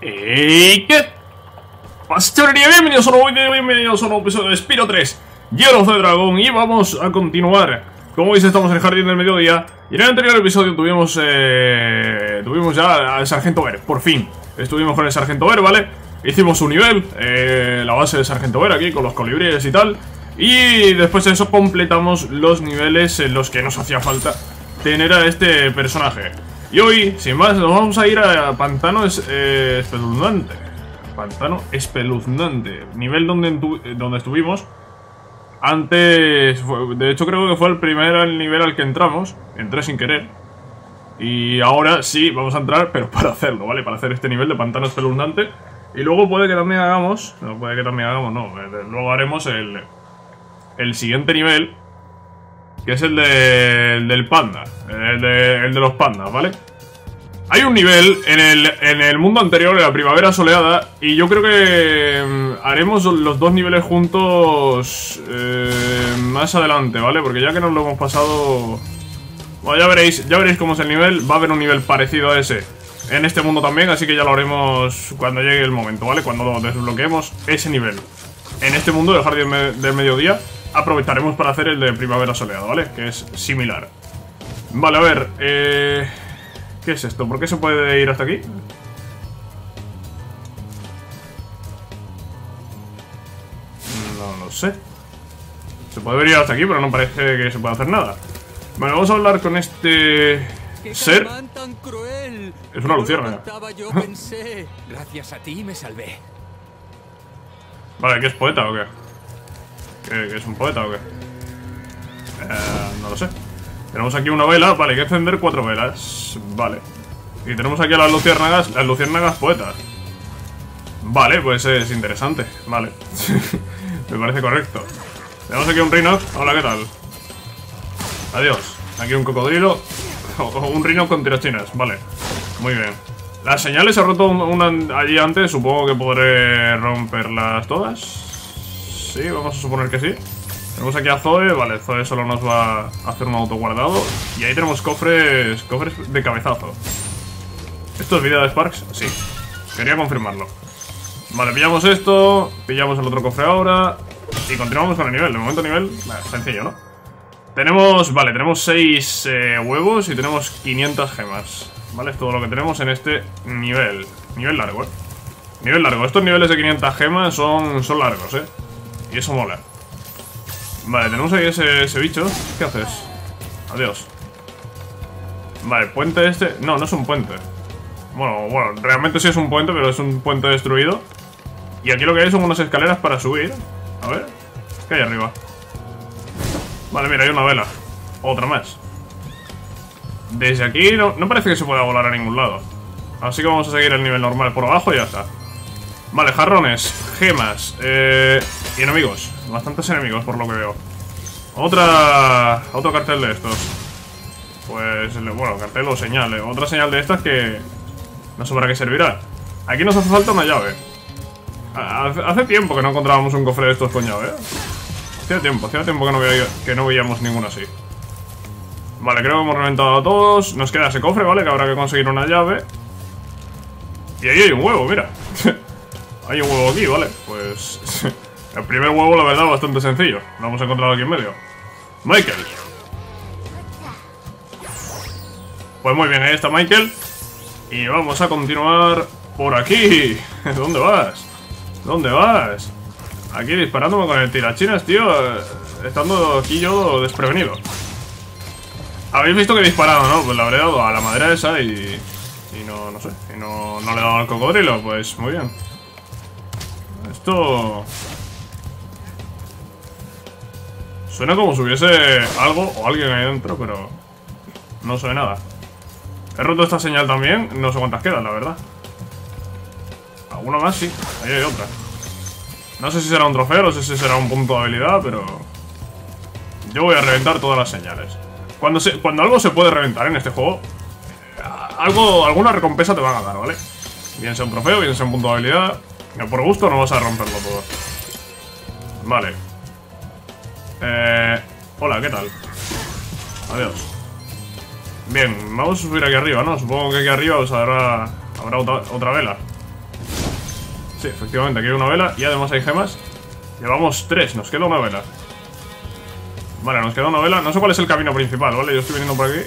¿Y qué? Pastelería, bienvenidos a un nuevo bienvenidos a un nuevo episodio de Spiro 3 Hielos de Dragón y vamos a continuar Como veis estamos en el Jardín del Mediodía Y en el anterior episodio tuvimos eh, Tuvimos ya al Sargento Ver, por fin Estuvimos con el Sargento Ver, ¿vale? Hicimos un nivel, eh, la base de Sargento Ver aquí con los colibríes y tal Y después de eso completamos los niveles en los que nos hacía falta tener a este personaje y hoy, sin más, nos vamos a ir a Pantano eh, Espeluznante. Pantano Espeluznante. Nivel donde, donde estuvimos. Antes, de hecho creo que fue el primer nivel al que entramos. Entré sin querer. Y ahora sí, vamos a entrar, pero para hacerlo, ¿vale? Para hacer este nivel de Pantano Espeluznante. Y luego puede que también hagamos... No, puede que también hagamos, no. Eh, luego haremos el, el siguiente nivel que es el, de, del panda, el de, el de los pandas, ¿vale? Hay un nivel en el, en el mundo anterior, en la primavera soleada, y yo creo que mm, haremos los dos niveles juntos eh, más adelante, ¿vale? Porque ya que nos lo hemos pasado... Bueno, ya veréis, ya veréis cómo es el nivel, va a haber un nivel parecido a ese en este mundo también, así que ya lo haremos cuando llegue el momento, ¿vale? Cuando desbloqueemos ese nivel. En este mundo del Jardín del Mediodía aprovecharemos para hacer el de primavera soleada, ¿vale? Que es similar. Vale, a ver, eh... ¿Qué es esto? ¿Por qué se puede ir hasta aquí? No lo sé. Se puede venir hasta aquí, pero no parece que se pueda hacer nada. Bueno, vamos a hablar con este... Ser. Es una luciérnaga. Gracias a ti me salvé. Vale, ¿qué es poeta o qué? ¿Que, es un poeta o qué? Eh, no lo sé. Tenemos aquí una vela, vale, hay que encender cuatro velas. Vale. Y tenemos aquí a las luciérnagas, las luciérnagas poetas. Vale, pues es interesante. Vale. Me parece correcto. Tenemos aquí un rino. Hola, ¿qué tal? Adiós. Aquí un cocodrilo. un rino con tirachinas. Vale. Muy bien. Las señales se ha roto una allí antes. Supongo que podré romperlas todas. Vamos a suponer que sí. Tenemos aquí a Zoe, vale, Zoe solo nos va a hacer un auto guardado. Y ahí tenemos cofres, cofres de cabezazo. ¿Esto es vida de Sparks? Sí. Quería confirmarlo. Vale, pillamos esto, pillamos el otro cofre ahora y continuamos con el nivel. De momento nivel, sencillo, ¿no? Tenemos, vale, tenemos 6 eh, huevos y tenemos 500 gemas. Vale, es todo lo que tenemos en este nivel. Nivel largo, ¿eh? Nivel largo. Estos niveles de 500 gemas son, son largos, ¿eh? Y eso mola. Vale, tenemos ahí ese, bicho. ¿Qué haces? Adiós. Vale, puente este... No, no es un puente. Bueno, bueno, realmente sí es un puente, pero es un puente destruido. Y aquí lo que hay son unas escaleras para subir. A ver. ¿Qué hay arriba? Vale, mira, hay una vela. Otra más. Desde aquí no, no parece que se pueda volar a ningún lado. Así que vamos a seguir el nivel normal por abajo y ya está. Vale, jarrones, gemas eh, y enemigos. Bastantes enemigos por lo que veo. Otra... Otro cartel de estos. Pues, bueno, cartel o señal. Eh. Otra señal de estas que... No sé para qué servirá. Aquí nos hace falta una llave. Hace tiempo que no encontrábamos un cofre de estos con llave. ¿eh? Hacía tiempo, hacía tiempo que no, que no veíamos ninguno así. Vale, creo que hemos reventado a todos. Nos queda ese cofre, ¿vale? Que habrá que conseguir una llave. Y ahí hay un huevo, mira. Hay un huevo aquí, vale. Pues... el primer huevo, la verdad, bastante sencillo. Lo hemos encontrado aquí en medio. Michael. Pues muy bien, ahí está Michael. Y vamos a continuar por aquí. ¿Dónde vas? ¿Dónde vas? Aquí disparándome con el tirachinas, tío. Estando aquí yo desprevenido. Habéis visto que he disparado, ¿no? Pues le habré dado a la madera esa y... Y no, no sé. Y no, no le he dado al cocodrilo. Pues muy bien. Suena como si hubiese algo o alguien ahí dentro, pero... No sé nada. He roto esta señal también. No sé cuántas quedan, la verdad. Alguna más, sí. Ahí hay otra. No sé si será un trofeo, no sé si será un punto de habilidad, pero... Yo voy a reventar todas las señales. Cuando, se, cuando algo se puede reventar en este juego, algo, alguna recompensa te van a dar, ¿vale? Bien sea un trofeo, bien sea un punto de habilidad. Por gusto no vas a romperlo todo. Vale. Eh, hola, ¿qué tal? Adiós. Bien, vamos a subir aquí arriba, ¿no? Supongo que aquí arriba habrá, habrá otra, vela. Sí, efectivamente, aquí hay una vela y además hay gemas. Llevamos tres, nos queda una vela. Vale, nos queda una vela. No sé cuál es el camino principal, ¿vale? Yo estoy viniendo por aquí.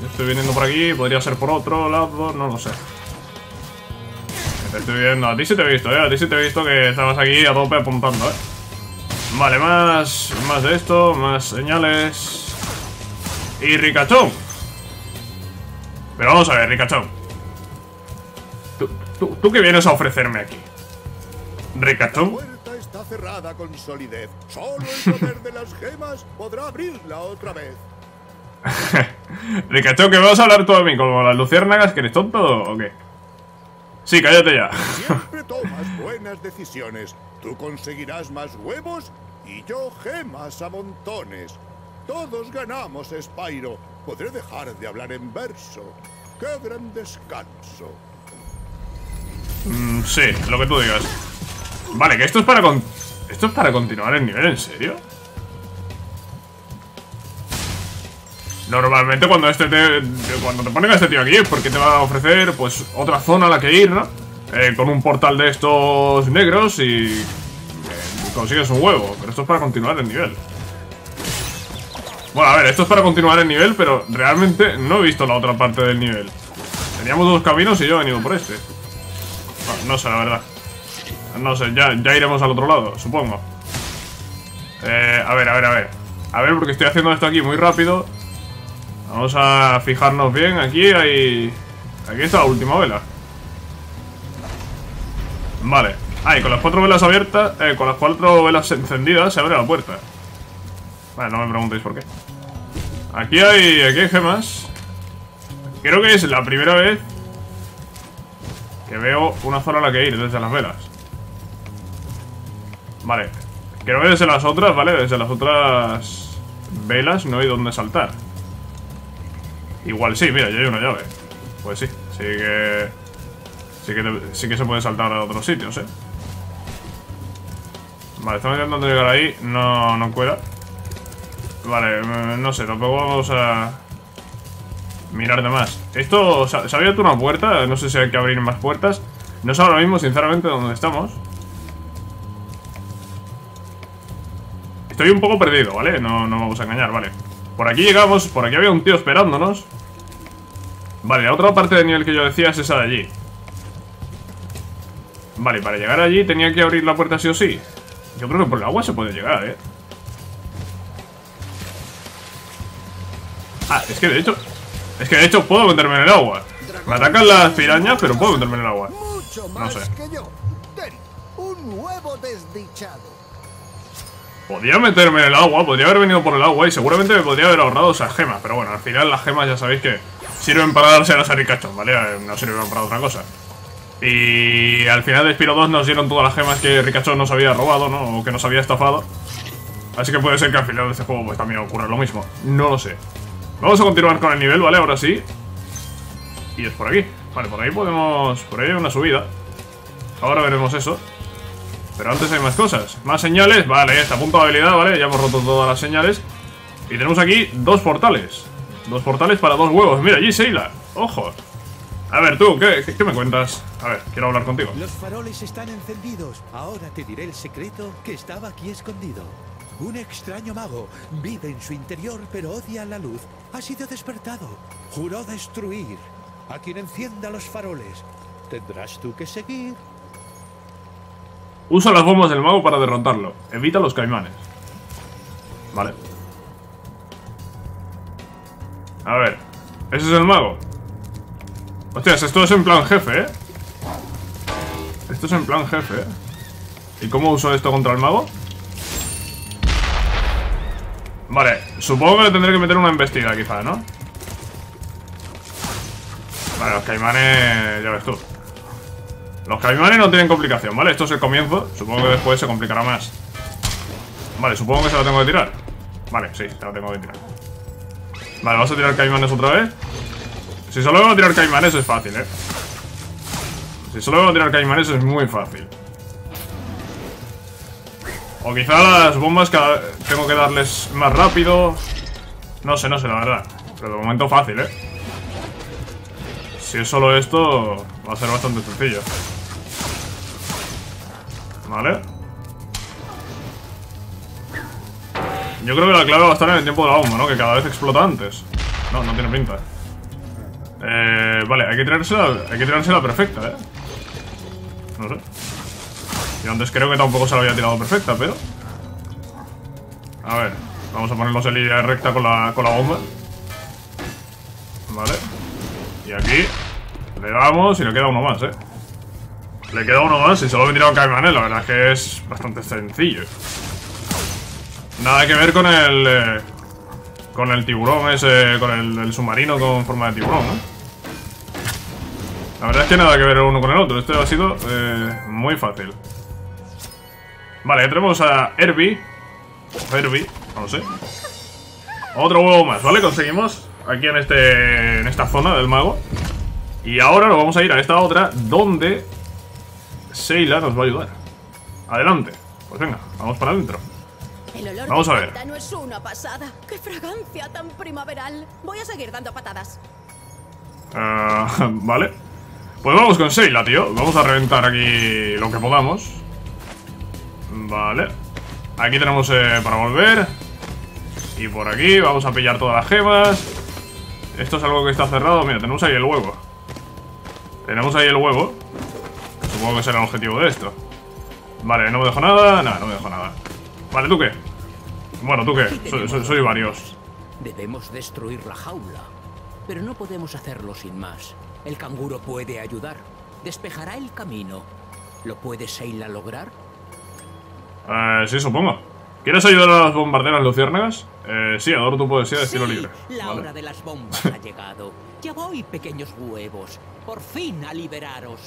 Yo estoy viniendo por aquí, podría ser por otro lado, no lo sé. Te estoy viendo, a ti sí te he visto, ¿eh? A ti sí te he visto que estabas aquí a tope apuntando, ¿eh? Vale, más, más de esto, más señales. Y ricachón. Pero vamos a ver, ricachón. ¿Tú, tú, tú qué vienes a ofrecerme aquí? ¿Ricachón? está cerrada con solidez. Solo el poder de las gemas podrá abrirla otra vez. Ricachón, que me vas a hablar tú a mí como las luciérnagas, que eres tonto o qué? Sí, cállate ya. Siempre tomas buenas decisiones. Tú conseguirás más huevos y yo gemas a montones. Todos ganamos, Spyro. Podré dejar de hablar en verso. ¡Qué gran descanso! Mm, sí, lo que tú digas. Vale, que esto es para con... ¿Esto es para continuar el nivel? ¿En serio? Normalmente cuando este te, cuando te ponen a este tío aquí es porque te va a ofrecer pues otra zona a la que ir, ¿no? Eh, con un portal de estos negros y eh, consigues un huevo. Pero esto es para continuar el nivel. Bueno, a ver, esto es para continuar el nivel, pero realmente no he visto la otra parte del nivel. Teníamos dos caminos y yo he venido por este. Bueno, no sé, la verdad. No sé, ya, ya iremos al otro lado, supongo. Eh, a ver, a ver, a ver. A ver, porque estoy haciendo esto aquí muy rápido. Vamos a fijarnos bien. Aquí hay... Aquí está la última vela. Vale. Ah, y con las cuatro velas abiertas... Eh, con las cuatro velas encendidas se abre la puerta. Vale, no me preguntéis por qué. Aquí hay... Aquí hay gemas. Creo que es la primera vez que veo una zona a la que ir desde las velas. Vale. Creo que desde las otras, ¿vale? Desde las otras velas no hay dónde saltar. Igual sí, mira, ya hay una llave. Pues sí, sí que... Sí que, te- que se puede saltar a otros sitios, ¿eh? Vale, estamos intentando llegar ahí. No, no cuela. Vale, mm, no sé, tampoco vamos a... Mirar de más. Esto... Se ha, se ha abierto una puerta. No sé si hay que abrir más puertas. No sé ahora mismo, sinceramente, dónde estamos. Estoy un poco perdido, ¿vale? No, no vamos a engañar, vale. Por aquí llegamos, por aquí había un tío esperándonos. Vale, la otra parte del nivel que yo decía es esa de allí. Vale, para llegar allí tenía que abrir la puerta sí o sí. Yo creo que por el agua se puede llegar, ¿eh? Ah, es que de hecho... Es que de hecho puedo meterme en el agua. Me atacan las pirañas, pero puedo meterme en el agua. Más sé. un desdichado. Podría meterme en el agua, podría haber venido por el agua y seguramente me podría haber ahorrado esas gemas. Pero bueno, al final las gemas ya sabéis que sirven para darse a las aricachos, ¿vale? Eh, No sirven para otra cosa. Y al final de Spiro 2 nos dieron todas las gemas que Ricachón nos había robado, ¿no? O que nos había estafado. Así que puede ser que al final de este juego pues también ocurra lo mismo. No lo sé. Vamos a continuar con el nivel, ¿vale? Ahora sí. Y es por aquí. Vale, por ahí podemos... Por ahí hay una subida. Ahora veremos eso. Pero antes hay más cosas. Más señales. Vale, está a punto de habilidad, ¿vale? Ya hemos roto todas las señales. Y tenemos aquí dos portales. Dos portales para dos huevos. Mira, allí Seila. Ojo. A ver, tú, ¿qué, qué, qué me cuentas? A ver, quiero hablar contigo. Los faroles están encendidos. Ahora te diré el secreto que estaba aquí escondido. Un extraño mago vive en su interior pero odia la luz. Ha sido despertado. Juró destruir a quien encienda los faroles. Tendrás tú que seguir. Usa las bombas del mago para derrotarlo. Evita los caimanes. Vale. A ver. ¿Ese es el mago? Hostias, esto es en plan jefe, ¿eh? Esto es en plan jefe, ¿eh? ¿Y cómo uso esto contra el mago? Vale, supongo que le tendré que meter una embestida quizá, ¿no? Vale, los caimanes... ya ves tú. Los caimanes no tienen complicación, ¿vale? Esto es el comienzo. Supongo que después se complicará más. Vale, supongo que se la tengo que tirar. Vale, sí, se la tengo que tirar. Vale, ¿vas a tirar caimanes otra vez? Si solo vengo a tirar caimanes es fácil, ¿eh? Si solo vengo a tirar caimanes es muy fácil. O quizá las bombas cada... tengo que darles más rápido. No sé, no sé, la verdad. Pero de momento fácil, ¿eh? Si es solo esto, va a ser bastante sencillo. Vale. Yo creo que la clave va a estar en el tiempo de la bomba, ¿no? Que cada vez explota antes. No, no tiene pinta. Eh, vale, hay que tirársela, hay que tirársela perfecta, ¿eh? No sé. Yo antes creo que tampoco se la había tirado perfecta, pero... A ver, vamos a ponernos en línea recta con la, con la bomba. Vale. Y aquí le damos y le queda uno más, ¿eh? Le queda uno más y solo he tirado Caimanes. La verdad es que es bastante sencillo. Nada que ver con el... eh, con el tiburón ese... Con el, submarino con forma de tiburón, ¿no? La verdad es que nada que ver el uno con el otro. Este ha sido eh, muy fácil. Vale, tenemos a Herbie. O Herbie, no lo sé. Otro huevo más, ¿vale? Conseguimos aquí en este en esta zona del mago. Y ahora nos vamos a ir a esta otra donde Seila nos va a ayudar. Adelante. Pues venga, vamos para adentro. El olor Vamos a ver. pantano es una pasada. ¡Qué fragancia tan primaveral! Voy a seguir dando patadas. Ah, vale. Pues vamos con Seila, tío. Vamos a reventar aquí lo que podamos. Vale. Aquí tenemos eh, para volver. Y por aquí vamos a pillar todas las gemas. Esto es algo que está cerrado. Mira, tenemos ahí el huevo. Tenemos ahí el huevo. Supongo que será el objetivo de esto. Vale, no me dejo nada. Nada, no me dejo nada. Vale, ¿tú qué? Bueno, ¿tú qué? Soy, soy- soy varios. Debemos destruir la jaula. Pero no podemos hacerlo sin más. El canguro puede ayudar. Despejará el camino. ¿Lo puede Seila lograr? Eh, sí, supongo. ¿Quieres ayudar a las bombarderas luciérnagas? Eh, sí, adoro tu poesía de estilo Sí, libre. la Vale. hora de las bombas ha llegado. Ya voy, pequeños huevos. Por fin a liberaros.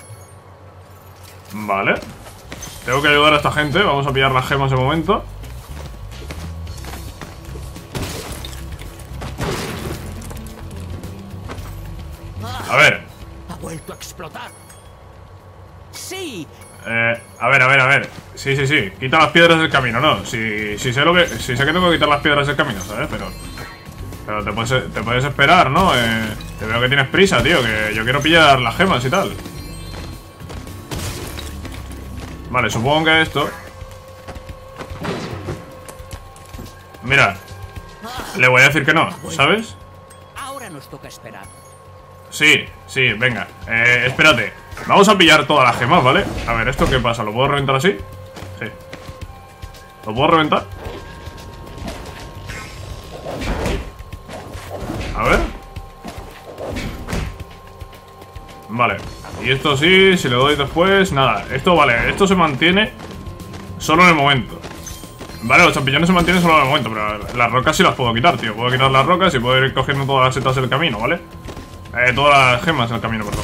Vale. Tengo que ayudar a esta gente. Vamos a pillar las gemas de momento. A ver. Ha vuelto a explotar. Sí, Eh, a ver, a ver, a ver. Sí, sí, sí. Quita las piedras del camino, ¿no? Si, si sé lo que. Si sé que tengo que quitar las piedras del camino, ¿sabes? Pero. Pero te puedes, te puedes esperar, ¿no? Eh, te veo que tienes prisa, tío. Que yo quiero pillar las gemas y tal. Vale, supongo que esto. Mira. Le voy a decir que no, ¿sabes? ahora nos toca esperar. Sí, sí, venga. Eh, espérate. Vamos a pillar todas las gemas, ¿vale? A ver, ¿esto qué pasa? ¿Lo puedo reventar así? Sí. ¿Lo puedo reventar? A ver. Vale. Esto sí, si le doy después, nada. Esto, vale, esto se mantiene solo en el momento. Vale, los champiñones se mantienen solo en el momento, pero las rocas sí las puedo quitar, tío. Puedo quitar las rocas y puedo ir cogiendo todas las setas del camino, ¿vale? Eh, todas las gemas del camino, perdón.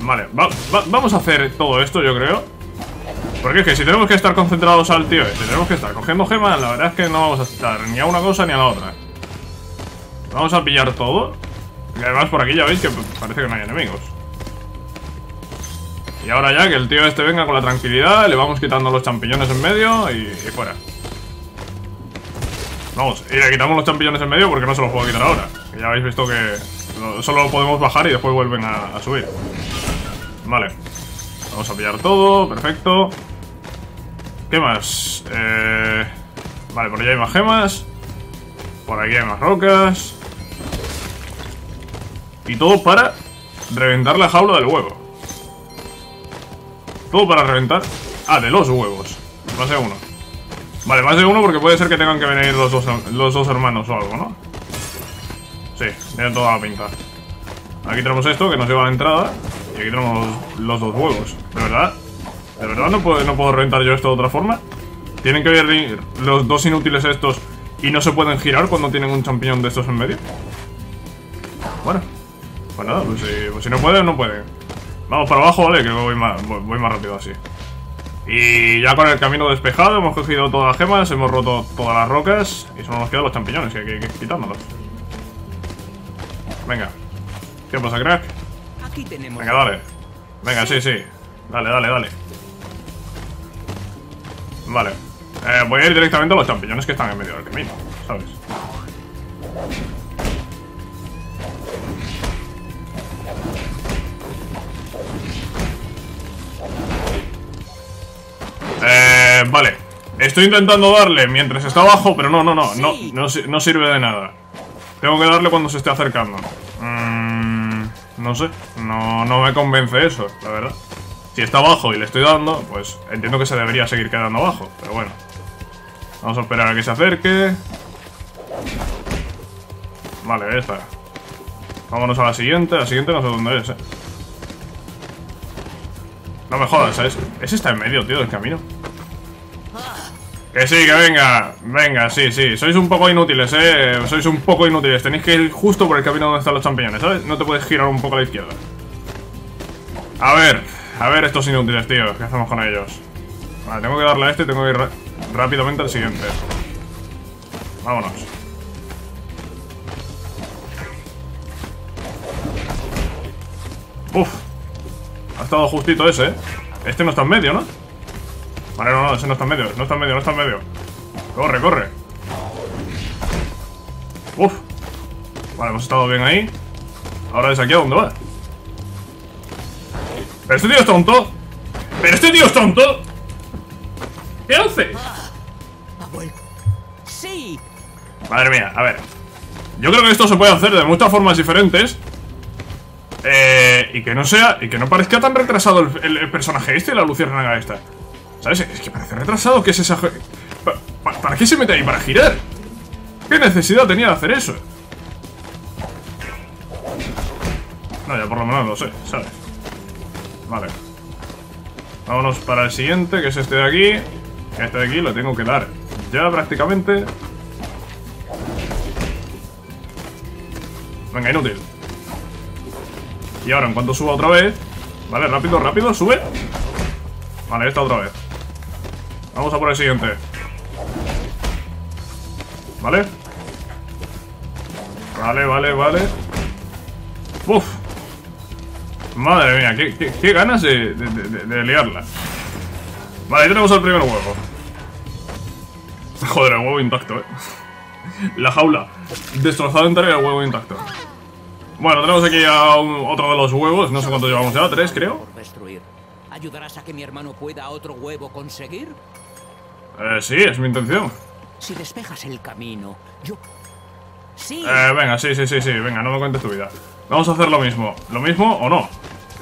Vale, va- va- vamos a hacer todo esto, yo creo. Porque es que si tenemos que estar concentrados al tío este, tenemos que estar cogiendo gemas, la verdad es que no vamos a estar ni a una cosa ni a la otra. Vamos a pillar todo. Y además por aquí ya veis que parece que no hay enemigos. Y ahora ya que el tío este venga con la tranquilidad, le vamos quitando los champiñones en medio y, fuera. Vamos, y le quitamos los champiñones en medio porque no se los puedo quitar ahora. Ya habéis visto que lo- solo lo podemos bajar y después vuelven a, a subir. Vale. Vamos a pillar todo, perfecto. ¿Qué más? Eh, vale, por allá hay más gemas. Por aquí hay más rocas. Y todo para reventar la jaula del huevo. Todo para reventar. Ah, de los huevos. Más de uno. Vale, más de uno porque puede ser que tengan que venir los dos, los dos hermanos o algo, ¿no? Sí, tiene toda la pinta. Aquí tenemos esto que nos lleva a la entrada. Y aquí tenemos los dos huevos. ¿De verdad? ¿De verdad no puedo, no puedo reventar yo esto de otra forma? ¿Tienen que venir los dos inútiles estos y no se pueden girar cuando tienen un champiñón de estos en medio? Bueno, pues nada, pues si, pues si no pueden, no pueden. Vamos para abajo, vale, que voy más, voy, voy más rápido así. Y ya con el camino despejado, hemos cogido todas las gemas, hemos roto todas las rocas y solo nos quedan los champiñones, que hay que, que quitárnoslos. Venga. ¿Qué pasa, crack? Aquí tenemos. Venga, dale. Venga, sí, sí. Dale, dale, dale. Vale. Eh, voy a ir directamente a los champiñones que están en medio del camino, ¿sabes? Eh, vale. Estoy intentando darle mientras está abajo, pero no, no, no. No, no, si- no sirve de nada. Tengo que darle cuando se esté acercando. Mm, no sé. No, no me convence eso, la verdad. Si está abajo y le estoy dando, pues entiendo que se debería seguir quedando abajo. Pero bueno. Vamos a esperar a que se acerque. Vale, ahí está. Vámonos a la siguiente. La siguiente no sé dónde es, eh. No me jodas, ¿sabes? Ese está en medio, tío, del camino. Que sí, que venga. Venga, sí, sí. Sois un poco inútiles, eh. Sois un poco inútiles. Tenéis que ir justo por el camino donde están los champiñones, ¿sabes? No te puedes girar un poco a la izquierda. A ver. A ver estos inútiles, tío. ¿Qué hacemos con ellos? Vale, tengo que darle a este y tengo que ir rápidamente al siguiente. Vámonos. Uf. Ha estado justito ese, ¿eh? Este no está en medio, ¿no? Vale, no, no, ese no está en medio, no está en medio, no está en medio. Corre, corre. Uf. Vale, hemos estado bien ahí. Ahora es aquí a dónde va. Pero este tío es tonto. Pero este tío es tonto. ¿Qué hace? Ha vuelto. Sí. Madre mía, a ver. Yo creo que esto se puede hacer de muchas formas diferentes. Eh, y que no sea. Y que no parezca tan retrasado el, personaje este la luciérnaga esta. ¿Sabes? Es que parece retrasado. ¿Qué es esa. jo- pa- pa- ¿Para qué se mete ahí? ¿Para girar? ¿Qué necesidad tenía de hacer eso? No, ya por lo menos lo sé, ¿sabes? Vale. Vámonos para el siguiente, que es este de aquí. Este de aquí lo tengo que dar ya prácticamente. Venga, inútil. Y ahora, en cuanto suba otra vez... Vale, rápido, rápido, sube. Vale, esta otra vez. Vamos a por el siguiente. ¿Vale? Vale, vale, vale. Uf. Madre mía, qué, ganas de, de- de- de liarla. Vale, ahí tenemos el primer huevo. Joder, el huevo intacto, eh. La jaula destrozada entera y el huevo intacto. Bueno, tenemos aquí a un- otro de los huevos. No sé cuántos llevamos ya, tres creo. ¿Ayudarás a que mi hermano pueda otro huevo conseguir? Eh, sí, es mi intención. Si despejas el camino, yo... Sí. Eh, venga, sí, sí, sí, sí. Venga, no me cuentes tu vida. Vamos a hacer lo mismo. ¿Lo mismo o no?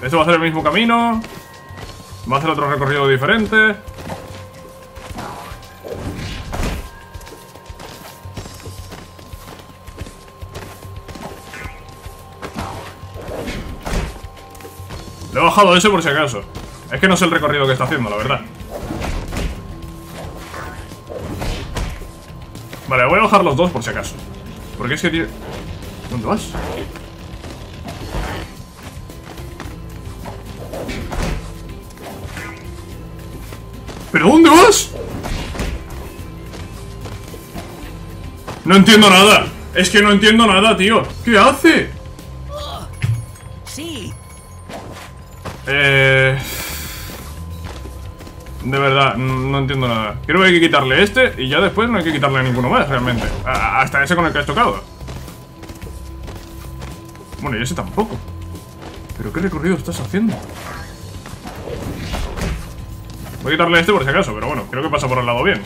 Este va a ser el mismo camino. Va a hacer otro recorrido diferente. He bajado ese por si acaso. Es que no sé el recorrido que está haciendo, la verdad. Vale, voy a bajar los dos por si acaso. Porque es que tiene... ¿Dónde vas? ¿Pero dónde vas? No entiendo nada. Es que no entiendo nada, tío. ¿Qué hace? Eh... De verdad, no entiendo nada. Creo que hay que quitarle este y ya después no hay que quitarle ninguno más, realmente. A- hasta ese con el que has tocado. Bueno, y ese tampoco. ¿Pero qué recorrido estás haciendo? Voy a quitarle este por si acaso, pero bueno, creo que pasa por el lado bien.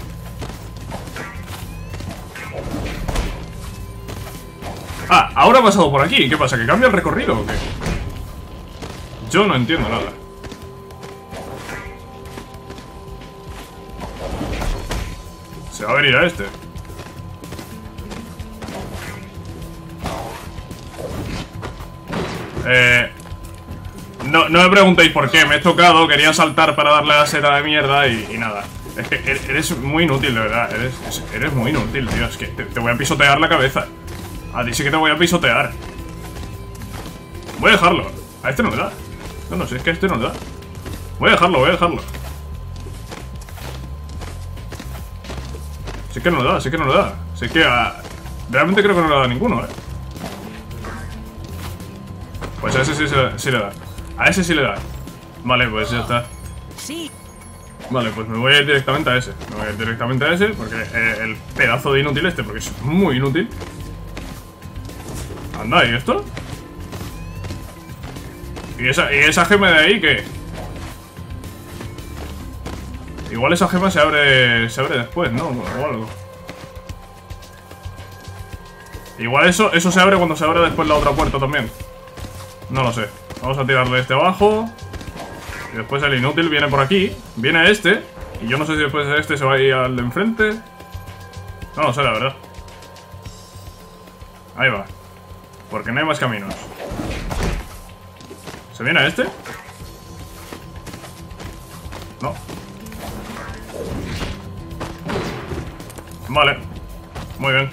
Ah, ahora ha pasado por aquí. ¿Qué pasa? ¿Que cambia el recorrido o qué? Yo no entiendo nada. Se va a venir a este. Eh... No, no me preguntéis por qué, me he tocado, quería saltar para darle la seta de mierda y, nada. Es que er- eres muy inútil, de verdad. Eres, es- eres muy inútil, tío. Es que te, te voy a pisotear la cabeza. A ti sí que te voy a pisotear. Voy a dejarlo. A este no le da. No, no, si es que este no le da. Voy a dejarlo, voy a dejarlo. Si es que no le da, si es que no le da. Si es que a... Realmente creo que no le da a ninguno, eh. Pues a ese sí, se- sí le da. A ese sí le da. Vale, pues ya está. Sí. Vale, pues me voy a ir directamente a ese. Me voy a ir directamente a ese, porque eh, el pedazo de inútil este, porque es muy inútil. Anda, ¿y esto? ¿Y esa, y esa gema de ahí qué? Igual esa gema se abre, se abre después, ¿no? O algo. Igual eso, eso se abre cuando se abre después la otra puerta también. No lo sé. Vamos a tirarle este abajo. Y después el inútil viene por aquí. Viene este. Y yo no sé si después de este se va a ir al de enfrente. No lo sé, la verdad. Ahí va. Porque no hay más caminos. ¿Se viene a este? No. Vale. Muy bien.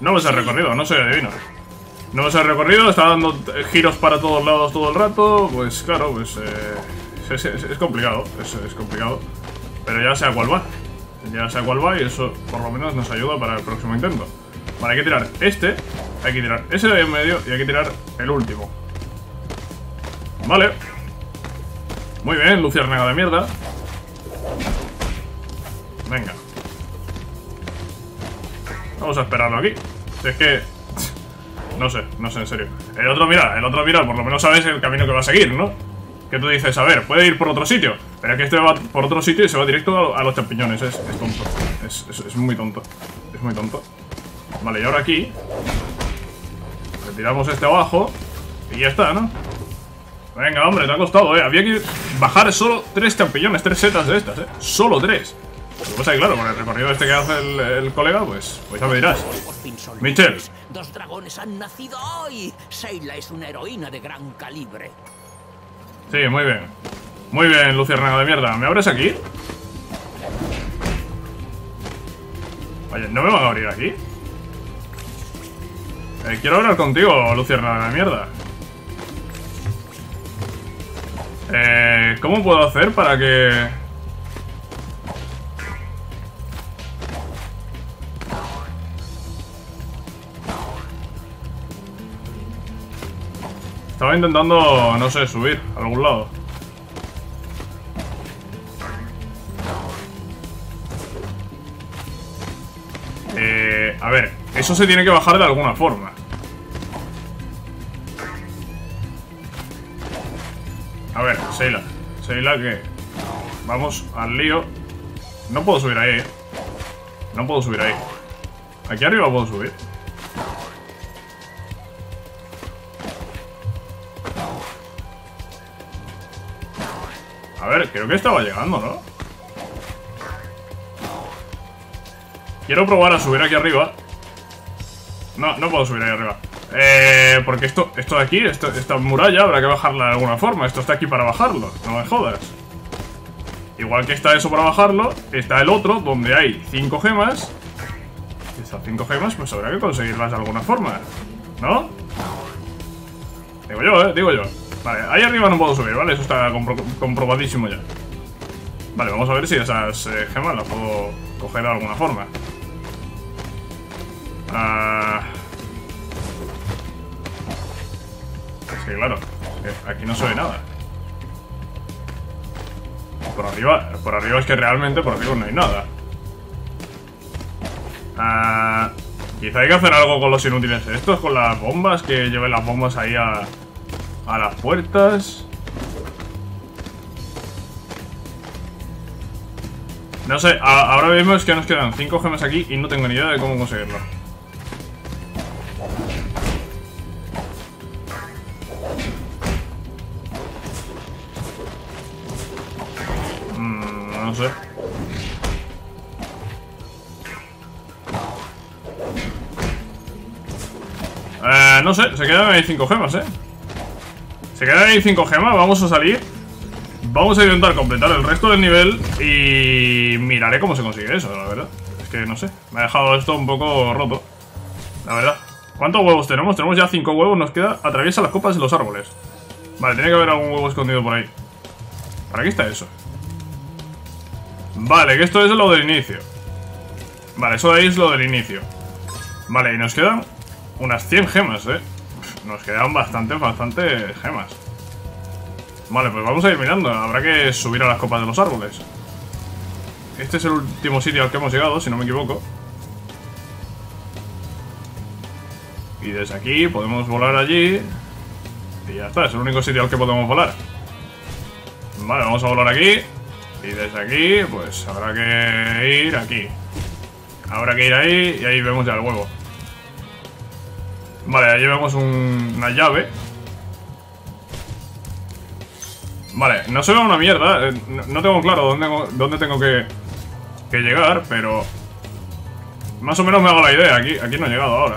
No ves el recorrido, no soy adivino. No ves el recorrido, está dando giros para todos lados todo el rato. Pues claro, pues eh, es, complicado, es, complicado. Pero ya sea cuál va. Ya sea cuál va y eso por lo menos nos ayuda para el próximo intento. Vale, hay que tirar este, hay que tirar ese de en medio y hay que tirar el último. Vale. Muy bien, luciérnaga de mierda. Venga. Vamos a esperarlo aquí. Si es que... No sé, no sé, en serio. El otro, mira, el otro, mira, por lo menos sabes el camino que va a seguir, ¿no? Que tú dices, a ver, puede ir por otro sitio. Pero es que este va por otro sitio y se va directo a, los champiñones. Es, tonto. Es- es muy tonto. Es muy tonto. Vale, y ahora aquí... Retiramos este abajo. Y ya está, ¿no? Venga, hombre, te ha costado, ¿eh? Había que bajar solo tres champiñones, tres setas de estas, ¿eh? Solo tres. Lo que pasa es que, claro, con el recorrido este que hace el, el colega, pues, pues ya me dirás. Michel. Dos dragones han nacido hoy. Seila es una heroína de gran calibre. Sí, muy bien. Muy bien, Luciérnaga de mierda. ¿Me abres aquí? Oye, ¿no me van a abrir aquí? Eh, quiero hablar contigo, Luciérnaga de mierda. Eh, ¿cómo puedo hacer para que... Estaba intentando, no sé, subir a algún lado. Eh, a ver, eso se tiene que bajar de alguna forma. A ver, Seila. Seila, que... Vamos al lío. No puedo subir ahí, eh. No puedo subir ahí. Aquí arriba puedo subir. A ver, creo que estaba llegando, ¿no? Quiero probar a subir aquí arriba. No, no puedo subir ahí arriba. Eh, porque esto, esto de aquí, esta muralla, habrá que bajarla de alguna forma. Esto está aquí para bajarlo, no me jodas. Igual que está eso para bajarlo, está el otro, donde hay cinco gemas. Y Estas cinco gemas, pues habrá que conseguirlas de alguna forma. ¿No? Digo yo, eh, digo yo. Vale, ahí arriba no puedo subir, ¿vale? Eso está compro- comprobadísimo ya. Vale, vamos a ver si esas eh, gemas las puedo coger de alguna forma. Ah... claro. que Aquí no se nada. Por arriba, por arriba es que realmente por arriba no hay nada. Ah, quizá hay que hacer algo con los inútiles estos, con las bombas, que lleven las bombas ahí a, a las puertas. No sé, ahora vemos que nos quedan 5 gemas aquí y no tengo ni idea de cómo conseguirlo. No sé. Eh, no sé, se quedan ahí 5 gemas, ¿eh? Se quedan ahí 5 gemas, vamos a salir. Vamos a intentar completar el resto del nivel y miraré cómo se consigue eso, la verdad. Es que no sé, me ha dejado esto un poco roto. La verdad. ¿Cuántos huevos tenemos? Tenemos ya 5 huevos, nos queda atraviesa las copas de los árboles. Vale, tiene que haber algún huevo escondido por ahí. ¿Para qué está eso? Vale, que esto es lo del inicio. Vale, eso de ahí es lo del inicio. Vale, y nos quedan unas 100 gemas, ¿eh? Nos quedan bastante, bastante gemas. Vale, pues vamos a ir mirando. Habrá que subir a las copas de los árboles. Este es el último sitio al que hemos llegado, si no me equivoco. Y desde aquí podemos volar allí. Y ya está, es el único sitio al que podemos volar. Vale, vamos a volar aquí. Y desde aquí, pues habrá que ir aquí. Habrá que ir ahí y ahí vemos ya el huevo. Vale, ahí vemos un- una llave. Vale, no se una mierda. eh, No, tengo claro dónde, dónde tengo que, que llegar, pero... Más o menos me hago la idea. Aquí, aquí no he llegado ahora.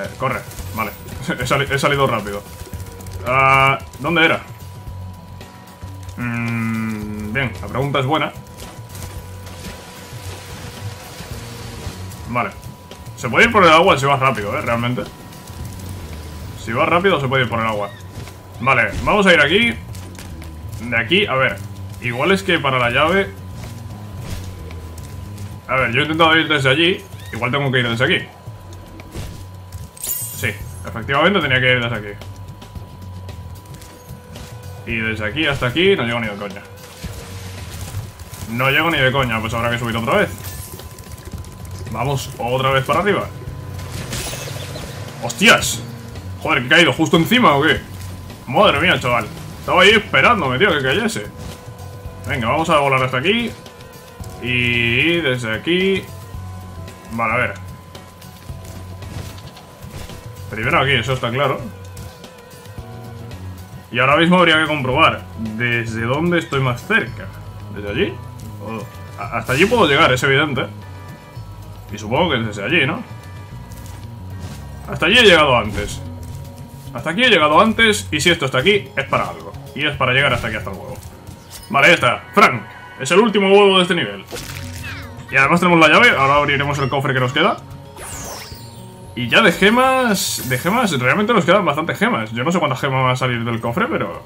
Eh, corre. Vale. he, sali- he salido rápido. Ah, ¿Dónde era? Mm, bien, la pregunta es buena. Vale. Se puede ir por el agua si vas rápido, ¿eh? Realmente. Si vas rápido se puede ir por el agua. Vale, vamos a ir aquí. De aquí, a ver. Igual es que para la llave... A ver, yo he intentado ir desde allí. Igual tengo que ir desde aquí. Sí, efectivamente tenía que ir desde aquí. Y desde aquí hasta aquí no llego ni de coña. No llego ni de coña, pues habrá que subir otra vez. Vamos otra vez para arriba. ¡Hostias! Joder, que he caído justo encima o qué. Madre mía, chaval. Estaba ahí esperándome, tío, que cayese. Venga, vamos a volar hasta aquí. Y desde aquí... Vale, a ver. Primero aquí, eso está claro. Y ahora mismo habría que comprobar desde dónde estoy más cerca. ¿Desde allí? Hasta allí puedo llegar, es evidente. Y supongo que es desde allí, ¿no? Hasta allí he llegado antes. Hasta aquí he llegado antes y si esto está aquí, es para algo. Y es para llegar hasta aquí, hasta el huevo. Vale, ahí está. Frank, es el último huevo de este nivel. Y además tenemos la llave, ahora abriremos el cofre que nos queda. Y ya de gemas... De gemas, realmente nos quedan bastantes gemas. Yo no sé cuántas gemas van a salir del cofre, pero...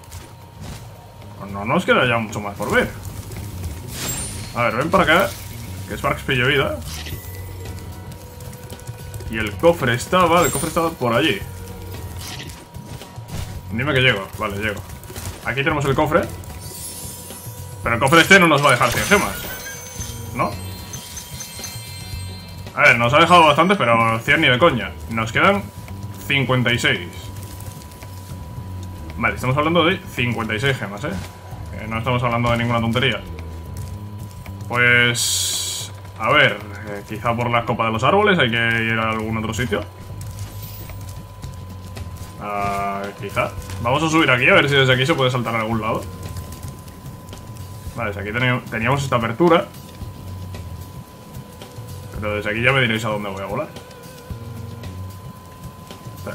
No nos queda ya mucho más por ver. A ver, ven para acá. Que Sparks pille vida. Y el cofre estaba... El cofre estaba por allí. Dime que llego. Vale, llego. Aquí tenemos el cofre. Pero el cofre este no nos va a dejar 100 gemas. ¿No? A ver, nos ha dejado bastantes, pero 100 ni de coña. Nos quedan 56. Vale, estamos hablando de 56 gemas, ¿eh? No estamos hablando de ninguna tontería. Pues... A ver, eh, quizá por la copa de los árboles hay que ir a algún otro sitio. Quizá. Vamos a subir aquí a ver si desde aquí se puede saltar a algún lado. Vale, si aquí teníamos esta apertura. Pero desde aquí ya me diréis a dónde voy a volar.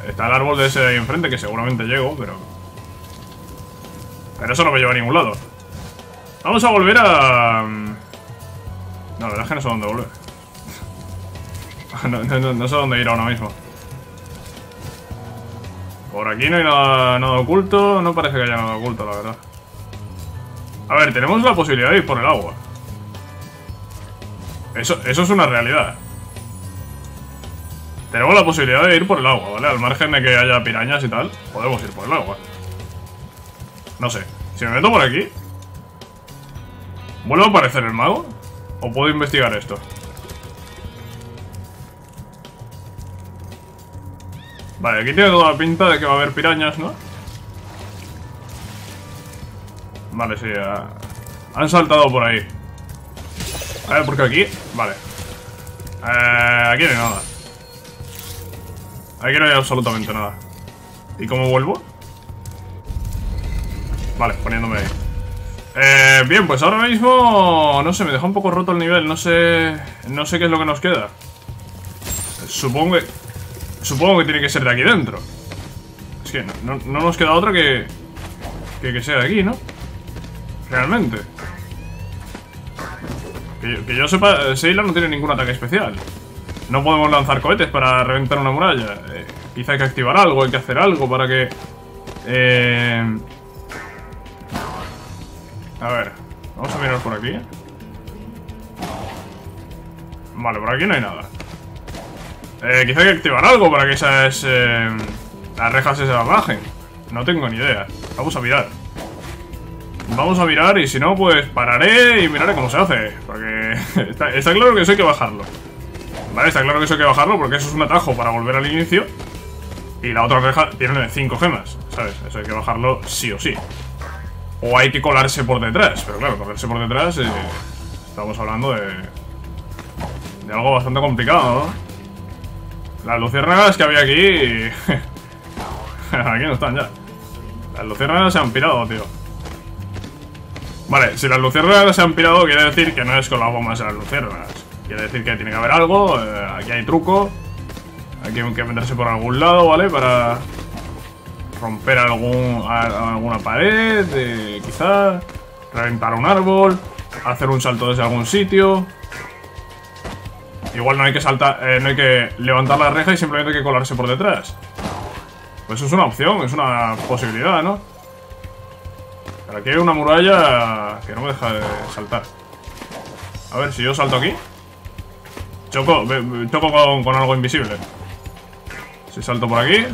Está, el árbol de ese de ahí enfrente, que seguramente llego, pero... Pero eso no me lleva a ningún lado. Vamos a volver a... mm, No, la verdad es que no sé dónde volver. no, no- sé dónde ir ahora mismo. Por aquí no hay nada, nada oculto. No parece que haya nada oculto, la verdad. A ver, tenemos la posibilidad de ir por el agua. Eso, eso es una realidad. Tenemos la posibilidad de ir por el agua, ¿vale? Al margen de que haya pirañas y tal, podemos ir por el agua. No sé. Si me meto por aquí... ¿Vuelve a aparecer el mago? ¿O puedo investigar esto? Vale, aquí tiene toda la pinta de que va a haber pirañas, ¿no? Vale, sí, han saltado por ahí. A ver, porque aquí... Vale. Eh, aquí no hay nada. Aquí no hay absolutamente nada. ¿Y cómo vuelvo? Vale, poniéndome ahí. Eh, bien, pues ahora mismo... No sé, me deja un poco roto el nivel. No sé... No sé qué es lo que nos queda. Supongo que... Supongo que tiene que ser de aquí dentro. Es que no, no- no nos queda otra. Que, que sea de aquí, ¿no? Realmente. Que yo, sepa, eh, Seila no tiene ningún ataque especial. No podemos lanzar cohetes para reventar una muralla. Eh, quizá hay que activar algo, hay que hacer algo para que... Eh... A ver, vamos a mirar por aquí. Vale, por aquí no hay nada. Eh, quizá hay que activar algo para que esas... las rejas se bajen. No tengo ni idea. Vamos a mirar. Vamos a mirar y si no, pues pararé y miraré cómo se hace. Porque está, claro que eso hay que bajarlo. Vale, está claro que eso hay que bajarlo porque eso es un atajo para volver al inicio. Y la otra reja tiene 5 gemas, ¿sabes? Eso hay que bajarlo sí o sí. o hay que colarse por detrás. Pero claro, colarse por detrás, eh, estamos hablando de, de algo bastante complicado, ¿no? Las luciérnagas que había aquí... aquí no están ya. Las luciérnagas se han pirado, tío. Vale, si las luciérnagas se han pirado, quiere decir que no es con las bombas de las luciérnagas. Quiere decir que tiene que haber algo, eh, aquí hay truco. Aquí hay que meterse por algún lado, ¿vale? Para romper algún, a- alguna pared, eh, quizá. Reventar un árbol. Hacer un salto desde algún sitio. Igual no hay que saltar, eh, no hay que levantar la reja y simplemente hay que colarse por detrás. Pues es una opción, es una posibilidad, ¿no? Aquí hay una muralla que no me deja de saltar. A ver, si yo salto aquí. Choco, choco con, algo invisible. Si salto por aquí.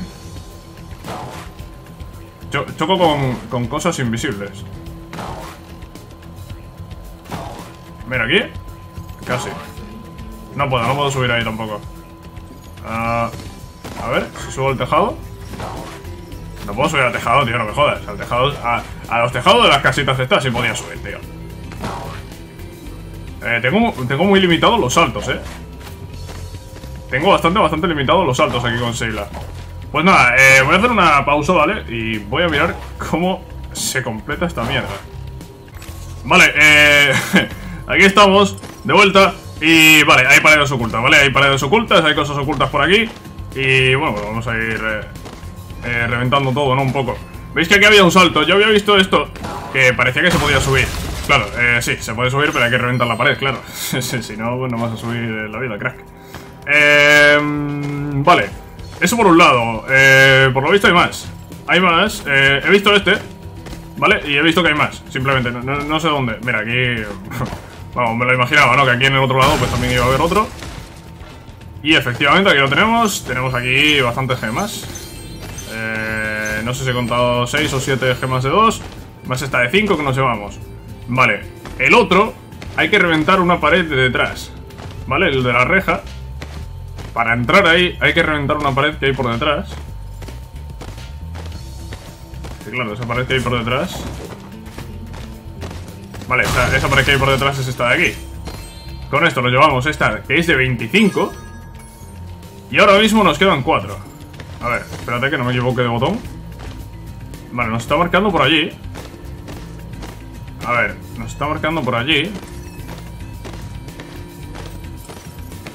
Cho- choco con, con cosas invisibles. Mira aquí. Casi. No puedo, no puedo subir ahí tampoco. Ah, a ver, si subo al tejado. No puedo subir al tejado, tío, no me jodas. Al tejado, a, a los tejados de las casitas estas sí podía subir, tío. Eh, tengo, tengo muy limitados los saltos, eh. Tengo bastante, bastante limitados los saltos aquí con Seila. Pues nada, eh, voy a hacer una pausa, ¿vale? Y voy a mirar cómo se completa esta mierda. Vale, eh, aquí estamos, de vuelta. Y vale, hay paredes ocultas, ¿vale? Hay paredes ocultas, hay cosas ocultas por aquí. Y bueno, pues vamos a ir eh, eh, reventando todo, ¿no? Un poco. ¿Veis que aquí había un salto? Yo había visto esto, que parecía que se podía subir. Claro, eh, sí, se puede subir, pero hay que reventar la pared, claro. si no, pues no vas a subir en la vida, crack. Eh, vale, eso por un lado. Eh, por lo visto hay más. Hay más. Eh, he visto este, ¿vale? Y he visto que hay más, simplemente. No- no sé dónde. Mira, aquí... Vamos, me lo imaginaba, ¿no? Que aquí en el otro lado pues también iba a haber otro. Y efectivamente, aquí lo tenemos. Tenemos aquí bastantes gemas. Eh, no sé si he contado 6 o 7 gemas de 2. Más esta de 5 que nos llevamos. Vale, el otro hay que reventar una pared de detrás. ¿Vale? El de la reja. Para entrar ahí hay que reventar una pared que hay por detrás. Sí, claro, esa pared que hay por detrás. Vale, esa, esa pared que hay por detrás es esta de aquí. Con esto nos llevamos esta, que es de 25. Y ahora mismo nos quedan 4. A ver, espérate que no me equivoque de botón. Vale, nos está marcando por allí. A ver, nos está marcando por allí.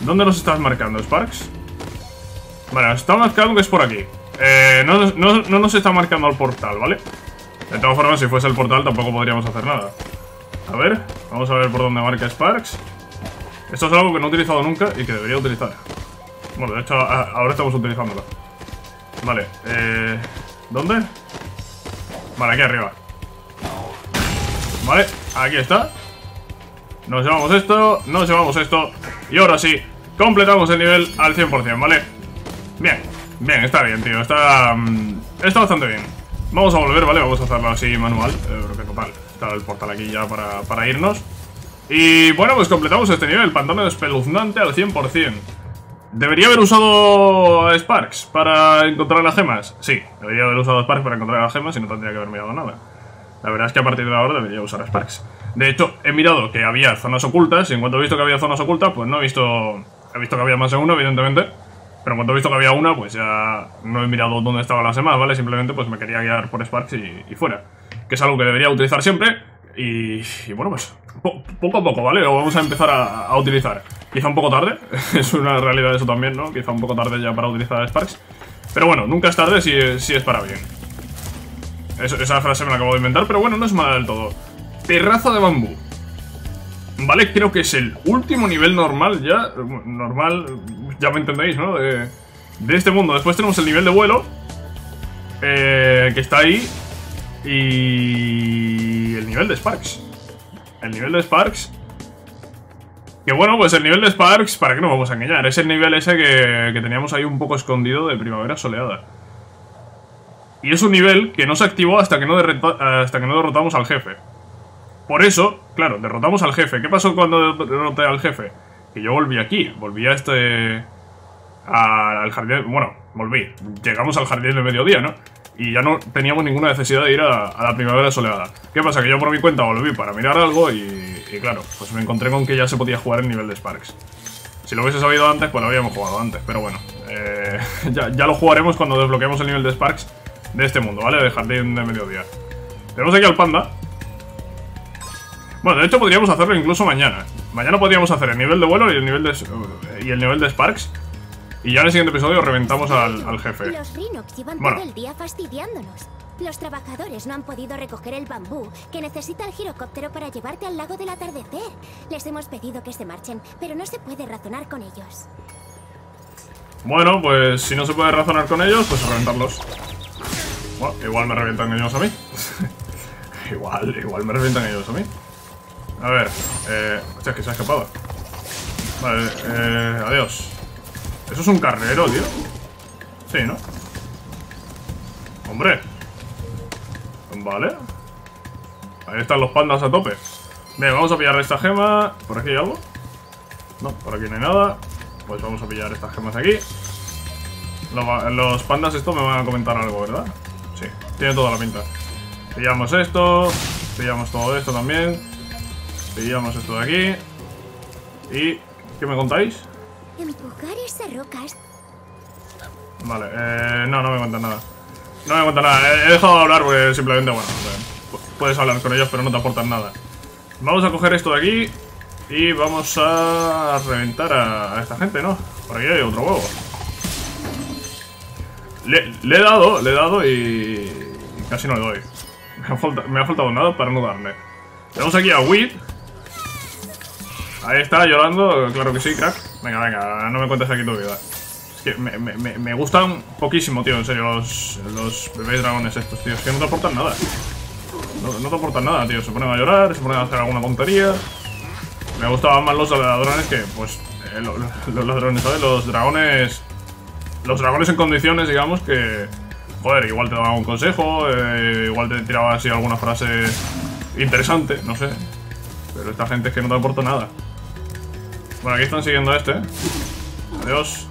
¿Dónde nos estás marcando, Sparks? Vale, nos está marcando que es por aquí. Eh, no, no- no nos está marcando el portal, ¿vale? De todas formas, si fuese el portal tampoco podríamos hacer nada. A ver, vamos a ver por dónde marca Sparks. Esto es algo que no he utilizado nunca y que debería utilizar. Bueno, de hecho, ahora estamos utilizándolo. Vale, eh... ¿Dónde? Vale, aquí arriba. Vale, aquí está. Nos llevamos esto, nos llevamos esto. Y ahora sí, completamos el nivel al 100%, ¿vale? Bien, bien, está bien, tío. Está, mm, está bastante bien. Vamos a volver, ¿vale? Vamos a hacerlo así manual. Eh, porque total, está el portal aquí ya para, para irnos. Y bueno, pues completamos este nivel. Pantano espeluznante al 100%. ¿Debería haber usado Sparks para encontrar las gemas? Sí, debería haber usado Sparks para encontrar las gemas y no tendría que haber mirado nada. La verdad es que a partir de ahora debería usar Sparks. De hecho, he mirado que había zonas ocultas y en cuanto he visto que había zonas ocultas, pues no he visto... He visto que había más de una, evidentemente. Pero en cuanto he visto que había una, pues ya no he mirado dónde estaban las demás, ¿vale? Simplemente pues me quería guiar por Sparks y, y fuera. Que es algo que debería utilizar siempre. Y, y bueno, pues po- poco a poco, ¿vale? Lo vamos a empezar a, utilizar. Quizá un poco tarde, es una realidad eso también, ¿no? Quizá un poco tarde ya para utilizar Sparks. Pero bueno, nunca es tarde si, si es para bien. Esa frase me la acabo de inventar, pero bueno, no es mala del todo. Terraza de bambú. Vale, creo que es el último nivel normal ya. Normal, ya me entendéis, ¿no? De, de este mundo. Después tenemos el nivel de vuelo. eh, que está ahí. Y el nivel de Sparks. El nivel de Sparks. Que bueno, pues el nivel de Sparks, ¿para qué nos vamos a engañar? Es el nivel ese que, que teníamos ahí un poco escondido de primavera soleada. Y es un nivel que no se activó hasta que no, hasta que no derrotamos al jefe. Por eso, claro, derrotamos al jefe. ¿Qué pasó cuando derroté al jefe? Que yo volví aquí, volví a este... al jardín... Bueno, volví. Llegamos al jardín de mediodía, ¿no? Y ya no teníamos ninguna necesidad de ir a, la primavera soleada. ¿Qué pasa? Que yo por mi cuenta volví para mirar algo y, y claro, pues me encontré con que ya se podía jugar en nivel de Sparks. Si lo hubiese sabido antes, pues lo habíamos jugado antes, pero bueno. eh, ya, ya lo jugaremos cuando desbloqueemos el nivel de Sparks de este mundo, ¿vale? De jardín de mediodía. Tenemos aquí al panda. Bueno, de hecho podríamos hacerlo incluso mañana. Mañana podríamos hacer el nivel de vuelo y el nivel de, y el nivel de Sparks. Y ya en el siguiente episodio reventamos al, al jefe. Los Rhinox llevan Bueno. todo el día fastidiándonos. Los trabajadores no han podido recoger el bambú que necesita el girocóptero para llevarte al lago del atardecer. Les hemos pedido que se marchen, pero no se puede razonar con ellos. Bueno, pues si no se puede razonar con ellos, pues a reventarlos. Bueno, igual me revientan ellos a mí. igual, igual me revientan ellos a mí. A ver, eh... Hostia, es que se ha escapado. Vale, eh... Adiós. ¿Eso es un carnero, tío? Sí, ¿no? Hombre. Vale. Ahí están los pandas a tope. Bien, vamos a pillar esta gema. ¿Por aquí hay algo? No, por aquí no hay nada. Pues vamos a pillar estas gemas aquí. Los, los pandas esto me van a comentar algo, ¿verdad? Sí, tiene toda la pinta. Pillamos esto. Pillamos todo esto también. Pillamos esto de aquí. ¿Y qué me contáis? Empujar esas rocas. Vale, eh, no, no me cuentan nada. No me cuentan nada. He, dejado de hablar porque simplemente, bueno, pu- puedes hablar con ellos pero no te aportan nada. Vamos a coger esto de aquí y vamos a reventar a, esta gente, ¿no? Por aquí hay otro huevo. Le, he dado, le he dado y, casi no le doy. Me ha, falta- me ha faltado nada para no darle. Tenemos aquí a Wit. Ahí está, llorando. Claro que sí, crack. Venga, venga, no me cuentes aquí tu vida. Es que me, me- me- gustan poquísimo, tío, en serio, los, los bebés dragones estos, tío. Es que no te aportan nada. No, te aportan nada, tío. Se ponen a llorar, se ponen a hacer alguna tontería. Me gustaban más los ladrones que, pues, eh, lo- lo- los ladrones, ¿sabes? Los dragones... Los dragones en condiciones, digamos, que... Joder, igual te daban un consejo, eh, igual te tiraba así alguna frase interesante, no sé. Pero esta gente es que no te aporta nada. Bueno, aquí están siguiendo a este. ¿eh? Adiós.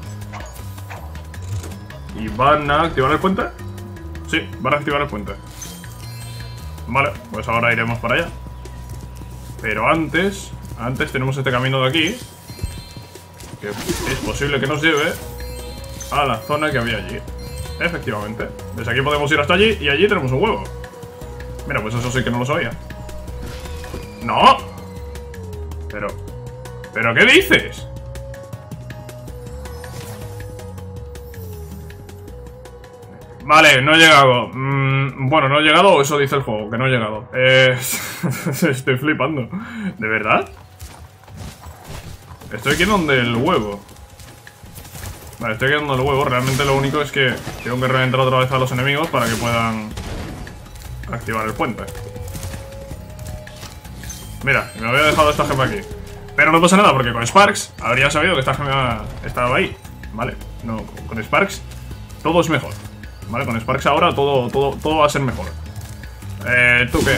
¿Y van a activar el puente? Sí, van a activar el puente. Vale, pues ahora iremos para allá. Pero antes, antes tenemos este camino de aquí. Que es posible que nos lleve a la zona que había allí. Efectivamente. Desde aquí podemos ir hasta allí y allí tenemos un huevo. Mira, pues eso sí que no lo sabía. ¡No! Pero... ¿Pero qué dices? Vale, no he llegado. Mm, bueno, no he llegado, eso dice el juego, que no he llegado. Eh, estoy flipando. ¿De verdad? Estoy aquí donde el huevo. Vale, estoy aquí donde el huevo. Realmente lo único es que tengo que reventar otra vez a los enemigos para que puedan activar el puente. Mira, me había dejado esta gema aquí. Pero no pasa nada, porque con Sparks habría sabido que esta gema estaba ahí. Vale, no, con Sparks todo es mejor. Vale, con Sparks ahora todo, todo, todo va a ser mejor. Eh, ¿tú qué?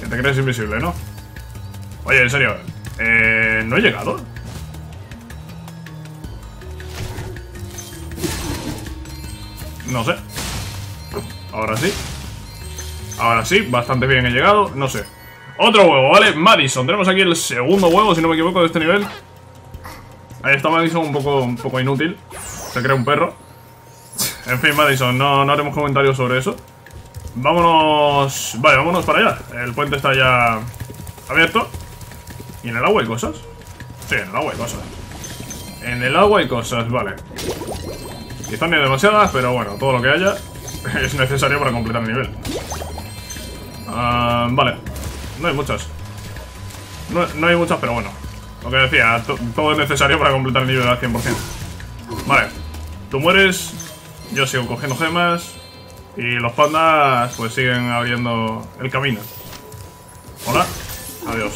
Que te crees invisible, ¿no? Oye, en serio, eh, ¿no he llegado? No sé. Ahora sí. Ahora sí, bastante bien he llegado, no sé. Otro huevo, ¿vale? Madison, tenemos aquí el segundo huevo, si no me equivoco, de este nivel. Ahí está Madison, un poco, un poco inútil. Se crea un perro. En fin, Madison, no, no haremos comentarios sobre eso. Vámonos... Vale, vámonos para allá. El puente está ya abierto. ¿Y en el agua hay cosas? Sí, en el agua hay cosas. En el agua hay cosas, vale. Quizás ni demasiadas, pero bueno, todo lo que haya es necesario para completar el nivel. Ah, vale. No hay muchas. No, no hay muchas, pero bueno. Lo que decía, to- todo es necesario para completar el nivel al 100%. Vale. Tú mueres, yo sigo cogiendo gemas y los pandas pues siguen abriendo el camino. Hola. Adiós.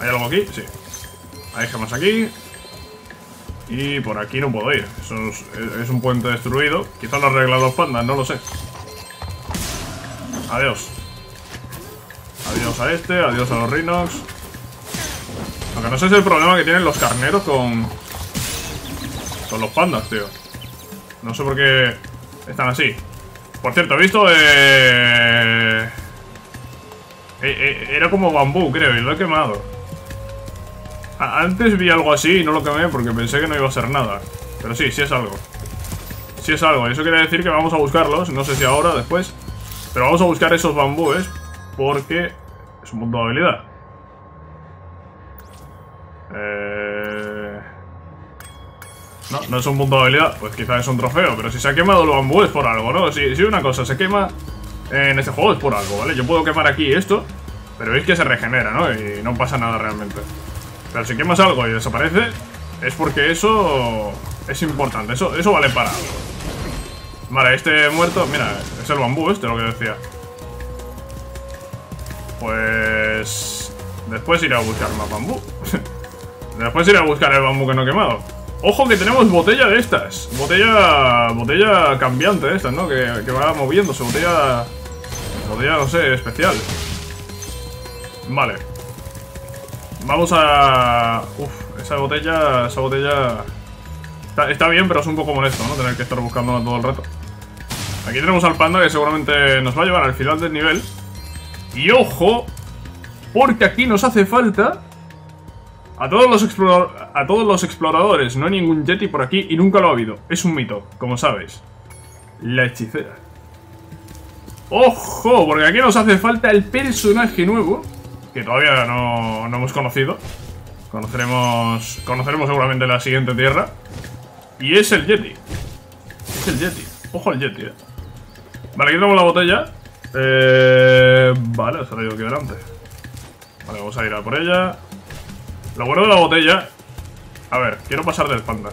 ¿Hay algo aquí? Sí. Hay gemas aquí. Y por aquí no puedo ir. Eso es, es un puente destruido. Quizás lo arreglan los pandas, no lo sé. Adiós. Adiós a este, adiós a los Rhinox. Aunque no sé si es el problema que tienen los carneros con... Con los pandas, tío. No sé por qué están así. Por cierto, he visto... Eh... eh, eh, era como bambú, creo, y lo he quemado. Antes vi algo así y no lo quemé porque pensé que no iba a ser nada. Pero sí, sí es algo. Sí es algo. Eso quiere decir que vamos a buscarlos. No sé si ahora después. Pero vamos a buscar esos bambúes porque es un punto de habilidad. Eh... No, no es un punto de habilidad, pues quizás es un trofeo, pero si se ha quemado el bambú es por algo, ¿no? Si, si una cosa se quema en este juego es por algo, ¿vale? Yo puedo quemar aquí esto, pero veis que se regenera, ¿no? Y no pasa nada realmente. Pero si quemas algo y desaparece, es porque eso es importante, eso, eso vale para algo. Vale, este muerto, mira, es el bambú este, lo que decía. Pues... Después iré a buscar más bambú. después iré a buscar el bambú que no he quemado. Ojo que tenemos botella de estas. Botella... Botella cambiante de estas, ¿no? Que, que va moviéndose. Botella... Botella, no sé, especial. Vale. Vamos a... Uf, esa botella... Esa botella... Está, está bien, pero es un poco molesto, ¿no? Tener que estar buscándola todo el rato. Aquí tenemos al panda que seguramente nos va a llevar al final del nivel. Y ojo, porque aquí nos hace falta a todos los a todos los exploradores. No hay ningún Yeti por aquí y nunca lo ha habido. Es un mito, como sabes. La hechicera. ¡Ojo! Porque aquí nos hace falta el personaje nuevo. Que todavía no, no hemos conocido. Conoceremos. Conoceremos seguramente la siguiente tierra. Y es el Yeti. Es el Yeti. Ojo al Yeti, eh. Vale, aquí tenemos la botella. Eh, vale, se la llevo aquí delante. Vale, vamos a ir a por ella. Lo bueno de la botella. A ver, quiero pasar del panda.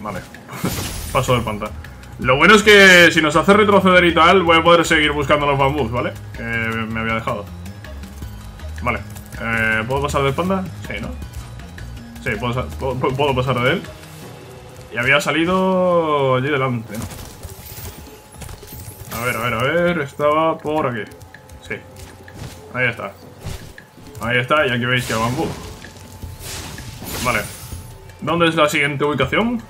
Vale, paso del panda. Lo bueno es que si nos hace retroceder y tal, voy a poder seguir buscando los bambús, ¿vale? Que me había dejado. Vale, eh, ¿puedo pasar del panda? Sí, ¿no? Sí, puedo, puedo- puedo pasar de él. Y había salido allí delante, ¿no? A ver, a ver, a ver, estaba por aquí. Sí. Ahí está. Ahí está, y aquí veis que hay bambú. Vale. ¿Dónde es la siguiente ubicación?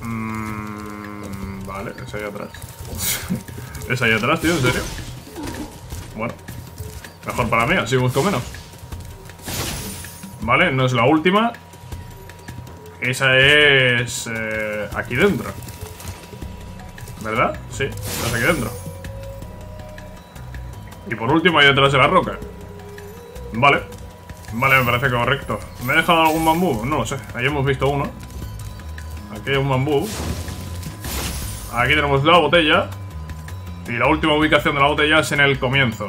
Mm, vale, es ahí atrás. es ahí atrás, tío, ¿en serio? Bueno. Mejor para mí, así busco menos. Vale, no es la última. Esa es... eh, aquí dentro. ¿Verdad? Sí, es aquí dentro. Y por último, ahí detrás de la roca. Vale. Vale, me parece correcto. ¿Me he dejado algún bambú? No lo sé. Ahí hemos visto uno. Aquí hay un bambú. Aquí tenemos la botella. Y la última ubicación de la botella es en el comienzo.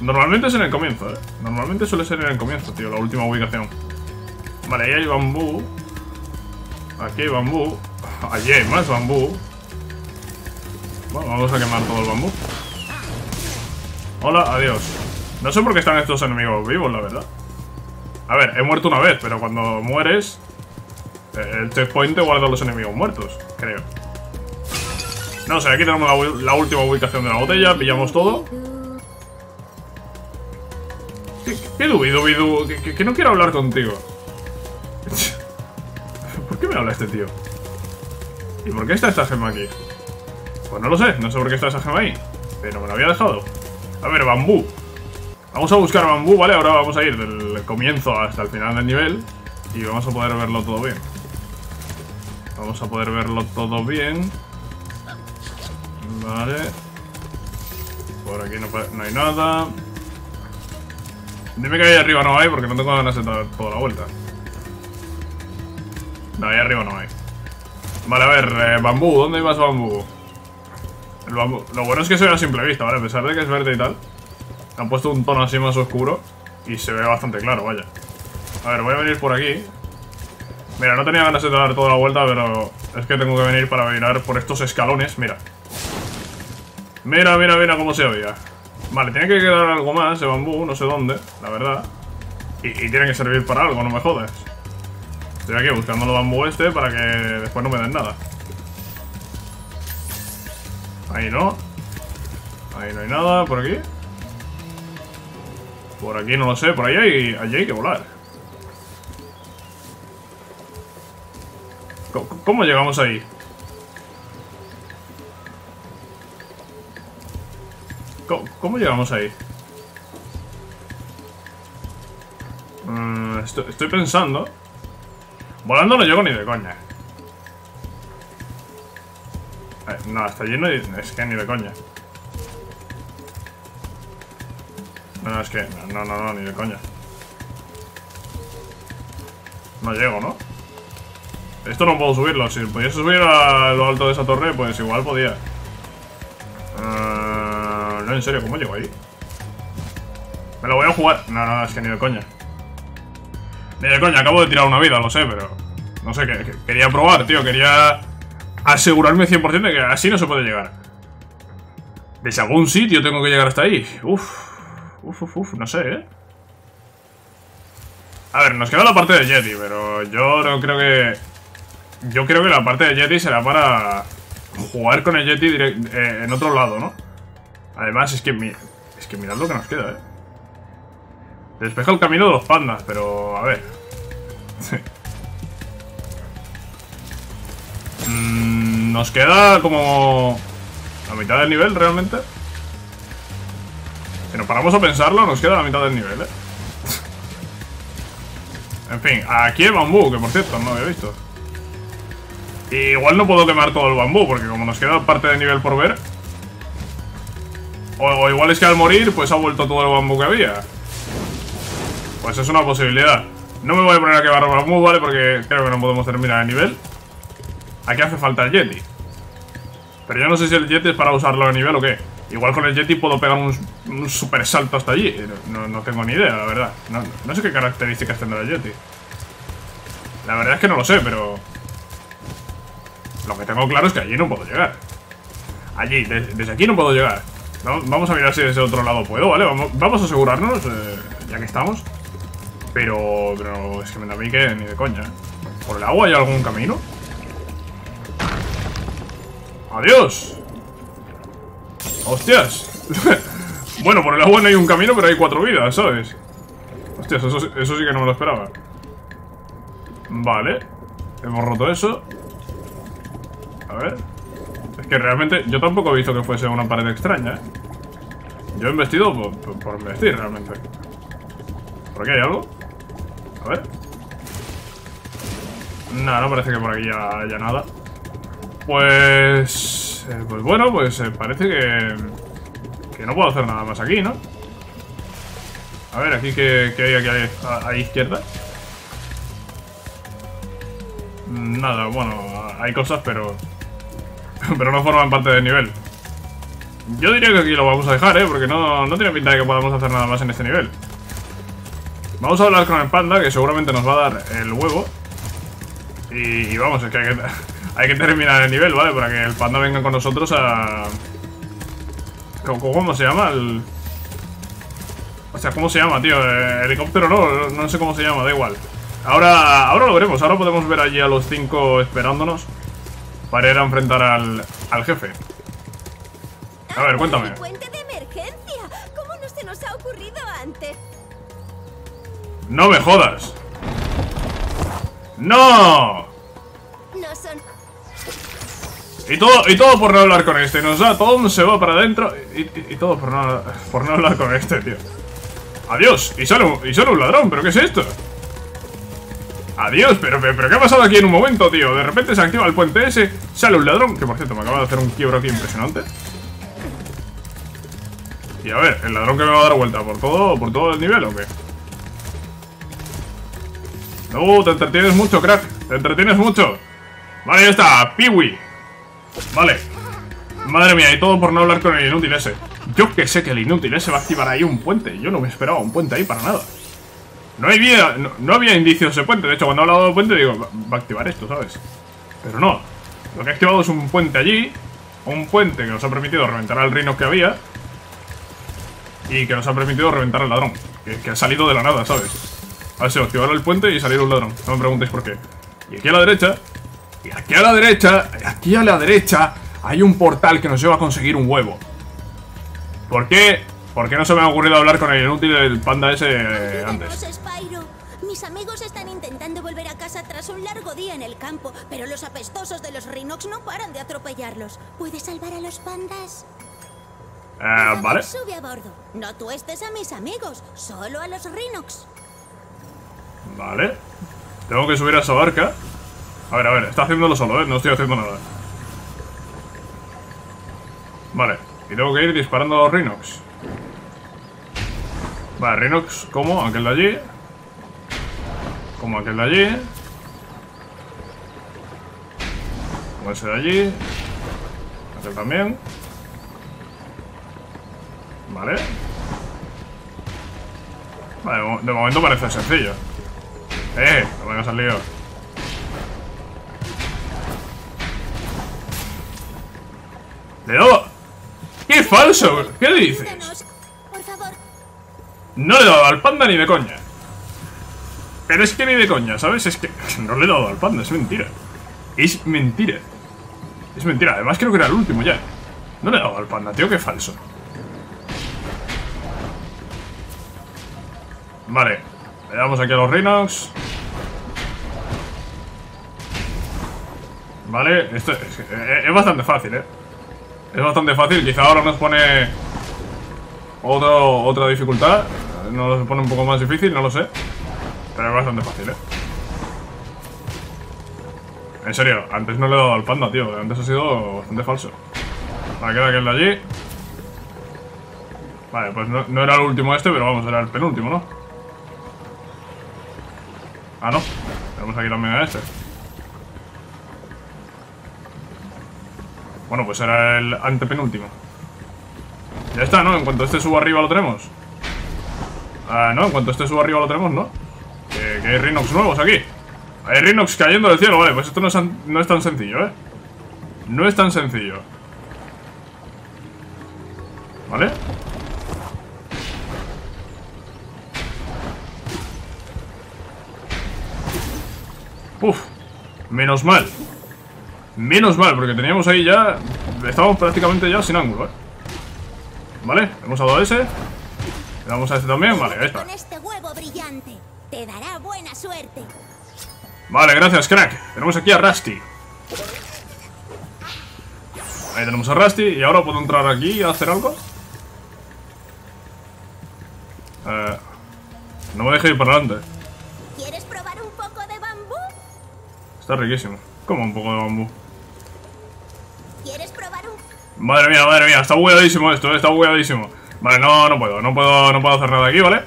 Normalmente es en el comienzo, ¿eh? Normalmente suele ser en el comienzo, tío, la última ubicación. Vale, ahí hay bambú. Aquí bambú. Allí hay más bambú. Bueno, vamos a quemar todo el bambú. Hola, adiós. No sé por qué están estos enemigos vivos, la verdad. A ver, he muerto una vez, pero cuando mueres... eh, El checkpoint te guarda los enemigos muertos, creo. No sé, aquí tenemos la, última ubicación de la botella, pillamos todo. ¿Qué, qué que- que no quiero hablar contigo. ¿Por qué me habla este tío? ¿Y por qué está esta gema aquí? Pues no lo sé, no sé por qué está esa gema ahí. Pero me la había dejado. A ver, bambú. Vamos a buscar bambú, ¿vale? Ahora vamos a ir del comienzo hasta el final del nivel. Y vamos a poder verlo todo bien. Vamos a poder verlo todo bien. Vale. Por aquí no, no hay nada. Dime que ahí arriba no hay porque no tengo ganas de dar toda la vuelta. No, ahí arriba no hay. Vale, a ver, eh, bambú, ¿dónde hay más bambú? El bambú. Lo bueno es que se ve a simple vista, ¿vale? A pesar de que es verde y tal. Han puesto un tono así más oscuro y se ve bastante claro, vaya. A ver, voy a venir por aquí. Mira, no tenía ganas de dar toda la vuelta, pero es que tengo que venir para mirar por estos escalones, mira. Mira, mira, mira cómo se oía. Vale, tiene que quedar algo más de bambú, no sé dónde, la verdad. Y, y tiene que servir para algo, no me jodas. Estoy aquí buscando el bambú este para que después no me den nada. Ahí no. Ahí no hay nada, por aquí. Por aquí no lo sé, por ahí hay, allí hay que volar. ¿Cómo, llegamos ahí? ¿Cómo, llegamos ahí? Mm, estoy pensando... Volando no llego ni de coña. Eh, no, hasta allí no es que ni de coña. No, no, es que. No, no, no, ni de coña. No llego, ¿no? Esto no puedo subirlo. Si pudiese subir a lo alto de esa torre, pues igual podía. Uh, no, en serio, ¿cómo llego ahí? Me lo voy a jugar. No, no, es que ni de coña. Ni de coña, acabo de tirar una vida, lo sé, pero... No sé, que, que quería probar, tío. Quería asegurarme 100% de que así no se puede llegar. ¿Desde algún sitio tengo que llegar hasta ahí? Uf. Uf, uf, uf, no sé, ¿eh? A ver, nos queda la parte de Yeti, pero yo no creo que... Yo creo que la parte de Yeti será para jugar con el Yeti eh, en otro lado, ¿no? Además, es que, es que mirad lo que nos queda, ¿eh? Despeja el camino de los pandas, pero... A ver... Mm, nos queda como... La mitad del nivel, realmente. Si nos paramos a pensarlo, nos queda la mitad del nivel, ¿eh? en fin, aquí el bambú, que por cierto, no había visto. igual no puedo quemar todo el bambú, porque como nos queda parte de nivel por ver... O, igual es que al morir, pues ha vuelto todo el bambú que había. Pues es una posibilidad. No me voy a poner a quemar el bambú, ¿vale? Porque creo que no podemos terminar el nivel. Aquí hace falta el Yeti. Pero yo no sé si el Yeti es para usarlo a nivel o qué. Igual con el Yeti puedo pegar un, super salto hasta allí. No, tengo ni idea, la verdad. No, sé qué características tendrá el Yeti. La verdad es que no lo sé, pero... Lo que tengo claro es que allí no puedo llegar. Allí, desde aquí no puedo llegar. Vamos a mirar si desde otro lado puedo, ¿vale? Vamos, a asegurarnos, eh, ya que estamos. Pero, pero es que me da mí que ni de coña. ¿Por el agua hay algún camino? ¡Adiós! ¡Hostias! bueno, por el agua no hay un camino, pero hay cuatro vidas, ¿sabes? Hostias, eso, sí que no me lo esperaba. Vale. Hemos roto eso. A ver. Es que realmente yo tampoco he visto que fuese una pared extraña, ¿eh? Yo he investido por, por, investir, realmente. ¿Por aquí hay algo? A ver. No, no parece que por aquí ya haya nada. Pues... Eh, pues bueno, pues eh, parece que... Que no puedo hacer nada más aquí, ¿no? A ver, aquí que, hay aquí a, izquierda. Nada, bueno, hay cosas, pero... Pero no forman parte del nivel. Yo diría que aquí lo vamos a dejar, ¿eh? Porque no, no tiene pinta de que podamos hacer nada más en este nivel. Vamos a hablar con el panda, que seguramente nos va a dar el huevo. Y, vamos, es que hay que... Terminar el nivel, ¿vale? Para que el panda venga con nosotros a... ¿Cómo se llama? El... O sea, ¿cómo se llama, tío? Eh, helicóptero no, no sé cómo se llama, da igual. Ahora, ahora lo veremos, ahora podemos ver allí a los cinco esperándonos para ir a enfrentar al, al jefe. A ver, cuéntame. ¿Cómo no se nos ha ocurrido antes? ¡No me jodas! ¡No! No son y todo, y todo por no hablar con este. Nos da todo, se va para adentro. Y, todo por no, por no hablar con este, tío. Adiós. Y solo, y solo un ladrón. ¿Pero qué es esto? Adiós. Pero, pero, ¿qué ha pasado aquí en un momento, tío? De repente se activa el puente ese. Sale un ladrón. Que por cierto, me acaba de hacer un quiebro aquí impresionante. Y a ver, ¿el ladrón que me va a dar vuelta? ¿Por todo, por todo el nivel o qué? No, te entretienes mucho, crack. Te entretienes mucho. Vale, ya está. Piwi. Vale. Madre mía, y todo por no hablar con el inútil ese. Yo que sé que el inútil ese va a activar ahí un puente. Yo no me esperaba un puente ahí para nada. No había, no, había indicios de puente. De hecho, cuando he hablado de puente, digo, va a activar esto, ¿sabes? Pero no. Lo que ha activado es un puente allí. Un puente que nos ha permitido reventar al reino que había. Y que nos ha permitido reventar al ladrón. Que, ha salido de la nada, ¿sabes? Ha sido activar el puente y salir un ladrón. No me preguntéis por qué. Y aquí a la derecha y aquí a la derecha, aquí a la derecha, hay un portal que nos lleva a conseguir un huevo. ¿Por qué? ¿Por qué no se me ha ocurrido hablar con el inútil del panda ese eh, antes? Mis amigos están intentando volver a casa tras un largo día en el campo, pero los apestosos de los Rhinox no paran de atropellarlos. ¿Puedes salvar a los pandas? Eh, vale. Sube a bordo. No tuestes a mis amigos, solo a los Rhinox. Vale. Tengo que subir a esa barca. A ver, a ver, está haciéndolo solo, ¿eh? No estoy haciendo nada. Vale. Y tengo que ir disparando a los Rhinox. Vale, Rhinox, como aquel de allí. Como aquel de allí. Como ese de allí. Aquel también. Vale. Vale, de mo- de momento parece sencillo. Eh, no me hagas al lío. ¿Le he dado? ¡Qué falso! ¿Qué dices? Por favor, No le he dado al panda ni de coña. Pero es que ni de coña, ¿sabes? Es que no le he dado al panda, es mentira. Es mentira. Es mentira, además creo que era el último ya. No le he dado al panda, tío, qué falso. Vale, le damos aquí a los Rhinox. Vale, esto es, es- bastante fácil, ¿eh? Es bastante fácil, quizá ahora nos pone otro, otra dificultad. Nos pone un poco más difícil, no lo sé. Pero es bastante fácil, ¿eh? En serio, antes no le he dado al panda, tío. Antes ha sido bastante falso. Vale, queda aquel de allí. Vale, pues no, no era el último este, pero vamos, era el penúltimo, ¿no? Ah, no. Tenemos aquí también a este. Bueno, pues era el antepenúltimo. Ya está, ¿no? En cuanto este suba arriba lo tenemos. Ah, no, en cuanto este suba arriba lo tenemos, ¿no? Que, que hay Rhinox nuevos aquí. Hay Rhinox cayendo del cielo, vale, pues esto no es, no es tan sencillo, ¿eh? No es tan sencillo. ¿Vale? Uf, menos mal. Menos mal, porque teníamos ahí ya... Estábamos prácticamente ya sin ángulo, ¿eh? Vale, hemos dado a ese. Le damos a este también, vale, ahí está. con este. Vale, gracias, crack. Tenemos aquí a Rusty. Ahí tenemos a Rusty. ¿Y ahora puedo entrar aquí a hacer algo? Eh, no me deje ir para adelante. Está riquísimo. Como un poco de bambú. ¿Quieres probar un Madre mía, madre mía, está bugueadísimo esto, eh, está bugueadísimo. Vale, no, no puedo, no puedo, no puedo hacer nada aquí, ¿vale?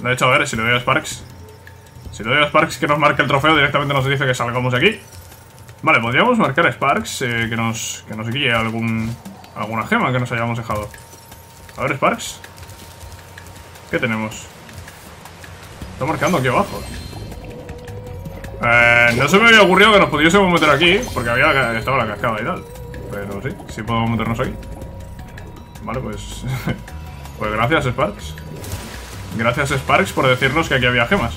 De hecho, a ver, si le doy a Sparks. Si le doy a Sparks que nos marque el trofeo, directamente nos dice que salgamos de aquí. Vale, podríamos marcar a Sparks eh, que nos que nos guíe algún alguna gema que nos hayamos dejado. A ver, Sparks. ¿Qué tenemos? Está marcando aquí abajo. Eh, no se me había ocurrido que nos pudiésemos meter aquí, porque había estaba la cascada y tal. Pero sí, sí podemos meternos aquí. Vale, pues... pues gracias, Sparks. Gracias, Sparks, por decirnos que aquí había gemas.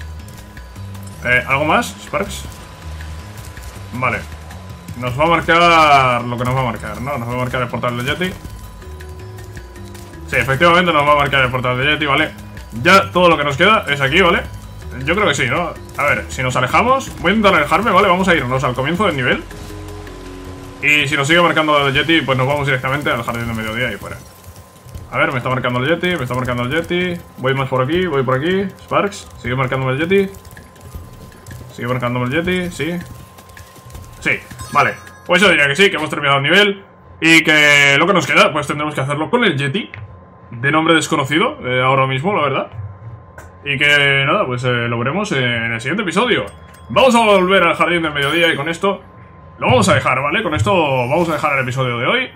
Eh, ¿Algo más, Sparks? Vale. Nos va a marcar lo que nos va a marcar, ¿no? Nos va a marcar el portal de Yeti. Sí, efectivamente nos va a marcar el portal de Yeti, ¿vale? Ya todo lo que nos queda es aquí, ¿vale? Yo creo que sí, ¿no? A ver, si nos alejamos Voy a intentar alejarme, ¿vale? Vamos a irnos al comienzo del nivel. Y si nos sigue marcando el Yeti Pues nos vamos directamente al jardín de mediodía y fuera. A ver, me está marcando el Yeti Me está marcando el Yeti. Voy más por aquí, voy por aquí. Sparks, sigue marcándome el Yeti. Sigue marcándome el Yeti, sí. Sí, vale. Pues yo diría que sí, que hemos terminado el nivel Y que lo que nos queda, pues tendremos que hacerlo con el Yeti De nombre desconocido eh, Ahora mismo, la verdad y que nada, pues eh, lo veremos en el siguiente episodio. Vamos a volver al jardín del mediodía y con esto lo vamos a dejar, ¿vale? Con esto vamos a dejar el episodio de hoy.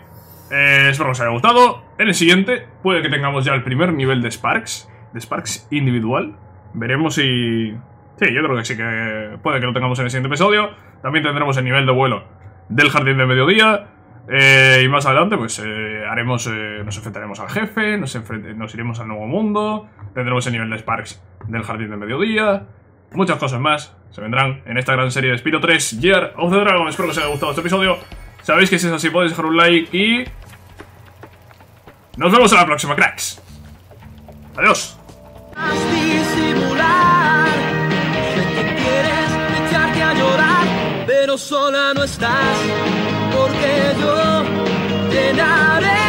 Eh, espero que os haya gustado. En el siguiente puede que tengamos ya el primer nivel de Sparks. De Sparks individual. Veremos si... Sí, yo creo que sí que puede que lo tengamos en el siguiente episodio. También tendremos el nivel de vuelo del jardín del mediodía. Eh, y más adelante, pues eh, haremos, eh, nos enfrentaremos al jefe, nos, nos iremos al nuevo mundo, tendremos el nivel de Sparks del Jardín del Mediodía, muchas cosas más se vendrán en esta gran serie de Spiro 3 Year of the Dragon. Espero que os haya gustado este episodio. Sabéis que si es así podéis dejar un like y... Nos vemos en la próxima, cracks. Adiós. sola. dedo de nariz.